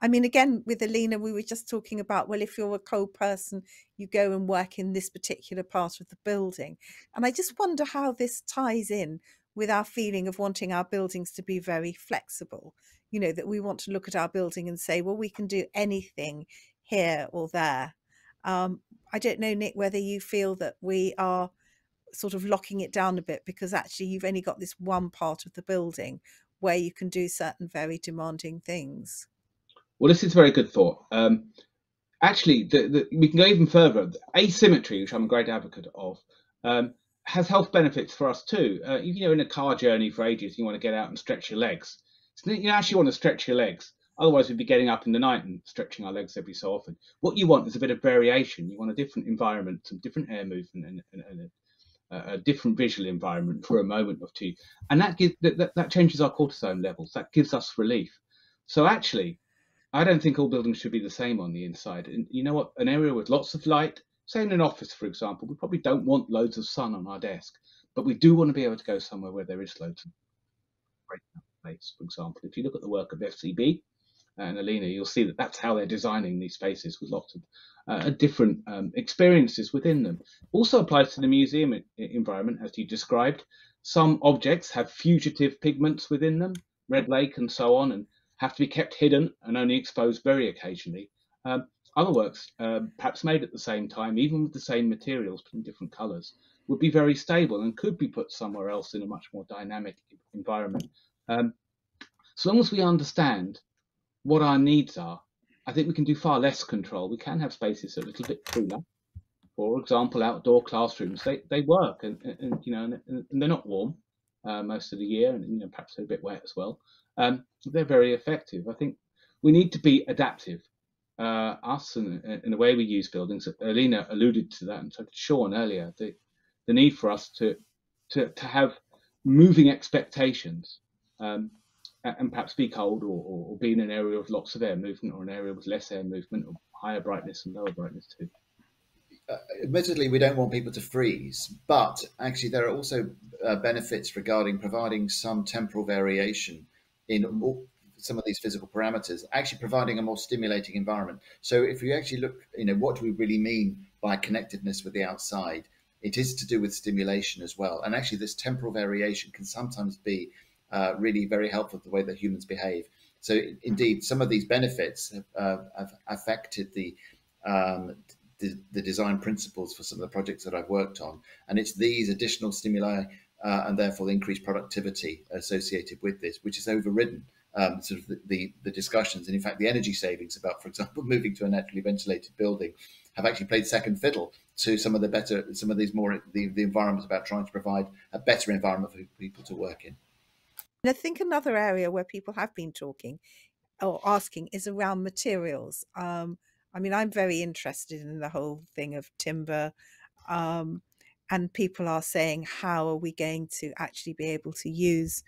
I mean, again, with Alina, we were just talking about, well, if you're a cold person, you go and work in this particular part of the building. And I just wonder how this ties in with our feeling of wanting our buildings to be very flexible. You know, that we want to look at our building and say, well, we can do anything here or there. Um, I don't know, Nick, whether you feel that we are sort of locking it down a bit because actually you've only got this one part of the building where you can do certain very demanding things. Well, this is a very good thought. Um, actually, the, the, we can go even further. Asymmetry, which I'm a great advocate of, um, has health benefits for us too. Uh, you know, in a car journey for ages, you want to get out and stretch your legs. You actually want to stretch your legs. Otherwise, we'd be getting up in the night and stretching our legs every so often. What you want is a bit of variation. You want a different environment, some different air movement, and, and, and a, a, different visual environment for a moment or two. And that, that, that changes our cortisone levels. That gives us relief. So actually, I don't think all buildings should be the same on the inside. And you know what? An area with lots of light, say in an office, for example, we probably don't want loads of sun on our desk. but we do want to be able to go somewhere where there is loads of space. For example, if you look at the work of FCB and Alina, you'll see that that's how they're designing these spaces with lots of uh, different um, experiences within them. Also applies to the museum environment, as you described. Some objects have fugitive pigments within them, red lake and so on, and have to be kept hidden and only exposed very occasionally. Um, other works, uh, perhaps made at the same time, even with the same materials but in different colours, would be very stable and could be put somewhere else in a much more dynamic environment. Um, as long as we understand what our needs are, I think we can do far less control. We can have spaces a little bit cooler. For example, outdoor classrooms, they, they work and, and you know, and, and they're not warm uh, most of the year and you know, perhaps they're a bit wet as well. Um, they're very effective. I think we need to be adaptive uh, us and, and the way we use buildings. Alina alluded to that, and so Shaun earlier. The the need for us to to to have moving expectations, um, and perhaps be cold or, or, be in an area of lots of air movement or an area with less air movement or higher brightness and lower brightness too. Uh, admittedly, we don't want people to freeze, but actually, there are also uh, benefits regarding providing some temporal variation in some of these physical parameters, actually providing a more stimulating environment. So if you actually look, you know, what do we really mean by connectedness with the outside? It is to do with stimulation as well. And actually this temporal variation can sometimes be uh, really very helpful to the way that humans behave. So indeed, some of these benefits have, uh, have affected the, um, the, the design principles for some of the projects that I've worked on. And it's these additional stimuli uh, and therefore the increased productivity associated with this, which is overridden um, sort of the, the, the, discussions. And in fact, the energy savings about, for example, moving to a naturally ventilated building have actually played second fiddle to some of the better, some of these more, the, the environments about trying to provide a better environment for people to work in. And I think another area where people have been talking or asking is around materials. Um, I mean, I'm very interested in the whole thing of timber. Um, and people are saying, how are we going to actually be able to use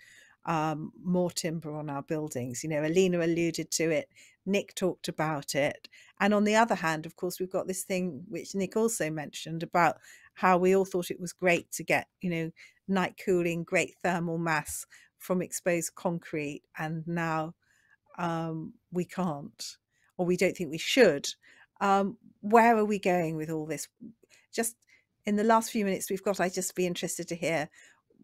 um, more timber on our buildings. You know, Alina alluded to it, Nick talked about it. And on the other hand, of course, we've got this thing which Nick also mentioned about how we all thought it was great to get, you know, night cooling, great thermal mass from exposed concrete. And now um, we can't, or we don't think we should. Um, where are we going with all this? Just in the last few minutes we've got, I'd just be interested to hear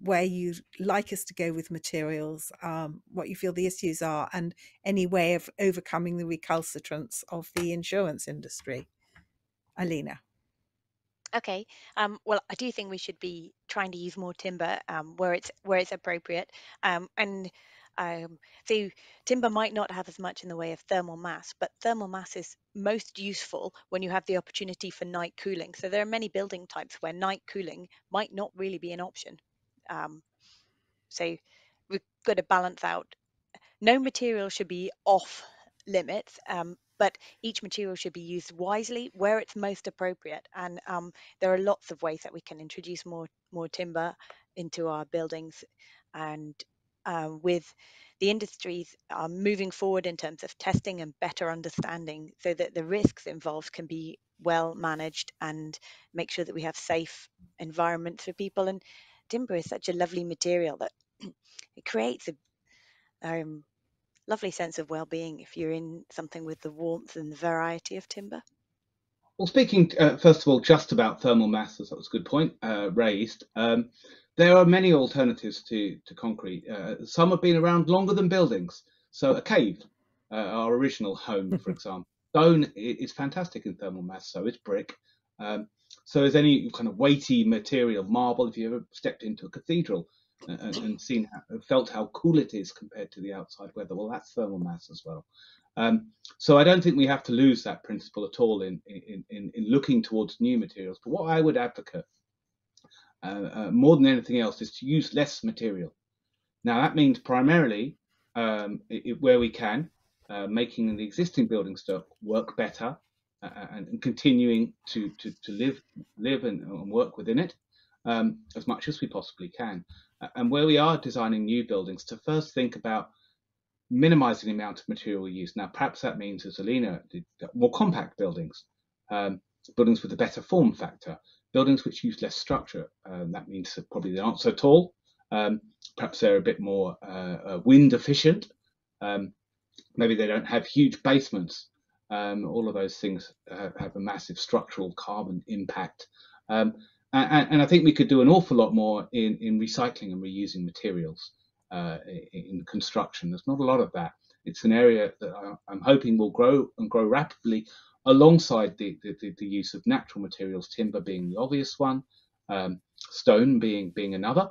where you'd like us to go with materials, um, what you feel the issues are, and any way of overcoming the recalcitrance of the insurance industry. Alina. Okay. Um, well, I do think we should be trying to use more timber um, where it's where it's appropriate, um, and um, so timber might not have as much in the way of thermal mass, but thermal mass is most useful when you have the opportunity for night cooling. So there are many building types where night cooling might not really be an option. Um, so we've got to balance out. No material should be off limits, um, but each material should be used wisely where it's most appropriate. And um, there are lots of ways that we can introduce more more timber into our buildings, and um, with the industries are moving forward in terms of testing and better understanding so that the risks involved can be well managed and make sure that we have safe environments for people and timber is such a lovely material that it creates a um, lovely sense of well-being if you're in something with the warmth and the variety of timber. Well, speaking uh, first of all just about thermal mass, as that was a good point uh, raised. Um, there are many alternatives to, to concrete. Uh, some have been around longer than buildings. So a cave, uh, our original home, for example. Stone is fantastic in thermal mass, so is brick. Um, so is any kind of weighty material, marble, if you ever stepped into a cathedral and, and seen, how, felt how cool it is compared to the outside weather, well, that's thermal mass as well. Um, so I don't think we have to lose that principle at all in, in, in, in looking towards new materials. But what I would advocate uh, uh, more than anything else is to use less material. Now that means primarily um, it, where we can, uh, making the existing building stock work better and, and, continuing to, to, to live live and, and work within it um, as much as we possibly can. And where we are designing new buildings, to first think about minimizing the amount of material we use. Now, perhaps that means, as Alina did, more compact buildings, um, buildings with a better form factor, buildings which use less structure. Um, that means that probably they're not so tall. Um, perhaps they're a bit more uh, uh, wind efficient. Um, maybe they don't have huge basements. Um, all of those things have, have, a massive structural carbon impact. And, and, I think we could do an awful lot more in, in recycling and reusing materials uh, in, in construction. There's not a lot of that. It's an area that I'm hoping will grow and grow rapidly alongside the, the, the use of natural materials, timber being the obvious one, um, stone being, being another,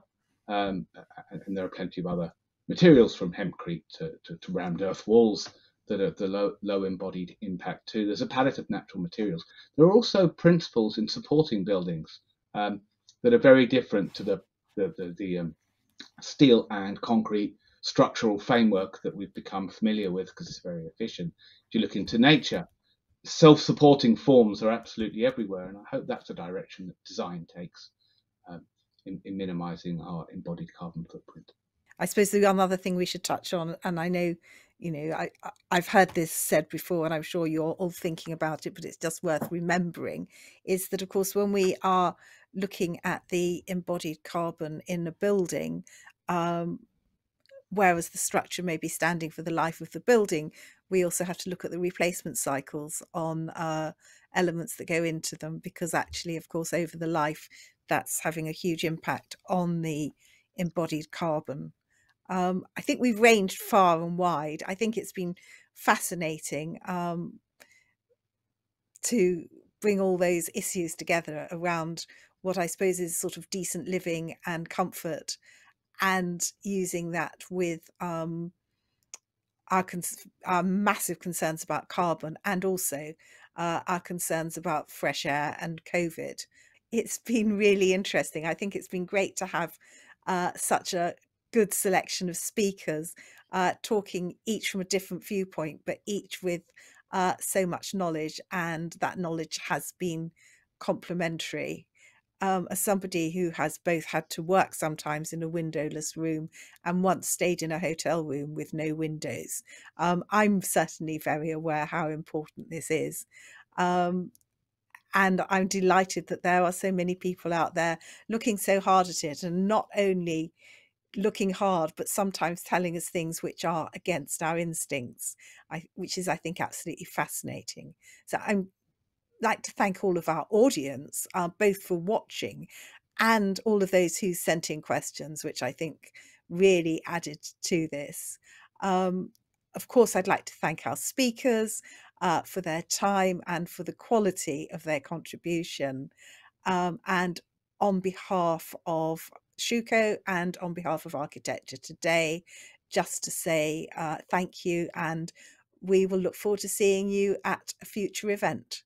um, and there are plenty of other materials from hempcrete to, to, to rammed earth walls that are the low, low embodied impact too. There's a palette of natural materials. There are also principles in supporting buildings um, that are very different to the, the, the, the um, steel and concrete structural framework that we've become familiar with because it's very efficient. If you look into nature, self-supporting forms are absolutely everywhere, and I hope that's a direction that design takes um, in, in minimizing our embodied carbon footprint. I suppose the one other thing we should touch on, and I know, you know, I I've heard this said before, and I'm sure you're all thinking about it, but it's just worth remembering, is that of course when we are looking at the embodied carbon in a building, um, whereas the structure may be standing for the life of the building, we also have to look at the replacement cycles on uh, elements that go into them because actually, of course, over the life, that's having a huge impact on the embodied carbon. Um, I think we've ranged far and wide. I think it's been fascinating um, to bring all those issues together around what I suppose is sort of decent living and comfort and using that with um, our, our massive concerns about carbon and also uh, our concerns about fresh air and COVID. It's been really interesting. I think it's been great to have uh, such a good selection of speakers uh, talking each from a different viewpoint, but each with uh, so much knowledge, and that knowledge has been complementary um, as somebody who has both had to work sometimes in a windowless room and once stayed in a hotel room with no windows, um, I'm certainly very aware how important this is. Um, and I'm delighted that there are so many people out there looking so hard at it and not only looking hard, but sometimes telling us things which are against our instincts, I, which is, I think, absolutely fascinating. So I'm like to thank all of our audience, uh, both for watching and all of those who sent in questions, which I think really added to this. Um, of course, I'd like to thank our speakers uh, for their time and for the quality of their contribution. Um, and on behalf of Schüco and on behalf of Architecture Today, just to say uh, thank you and we will look forward to seeing you at a future event.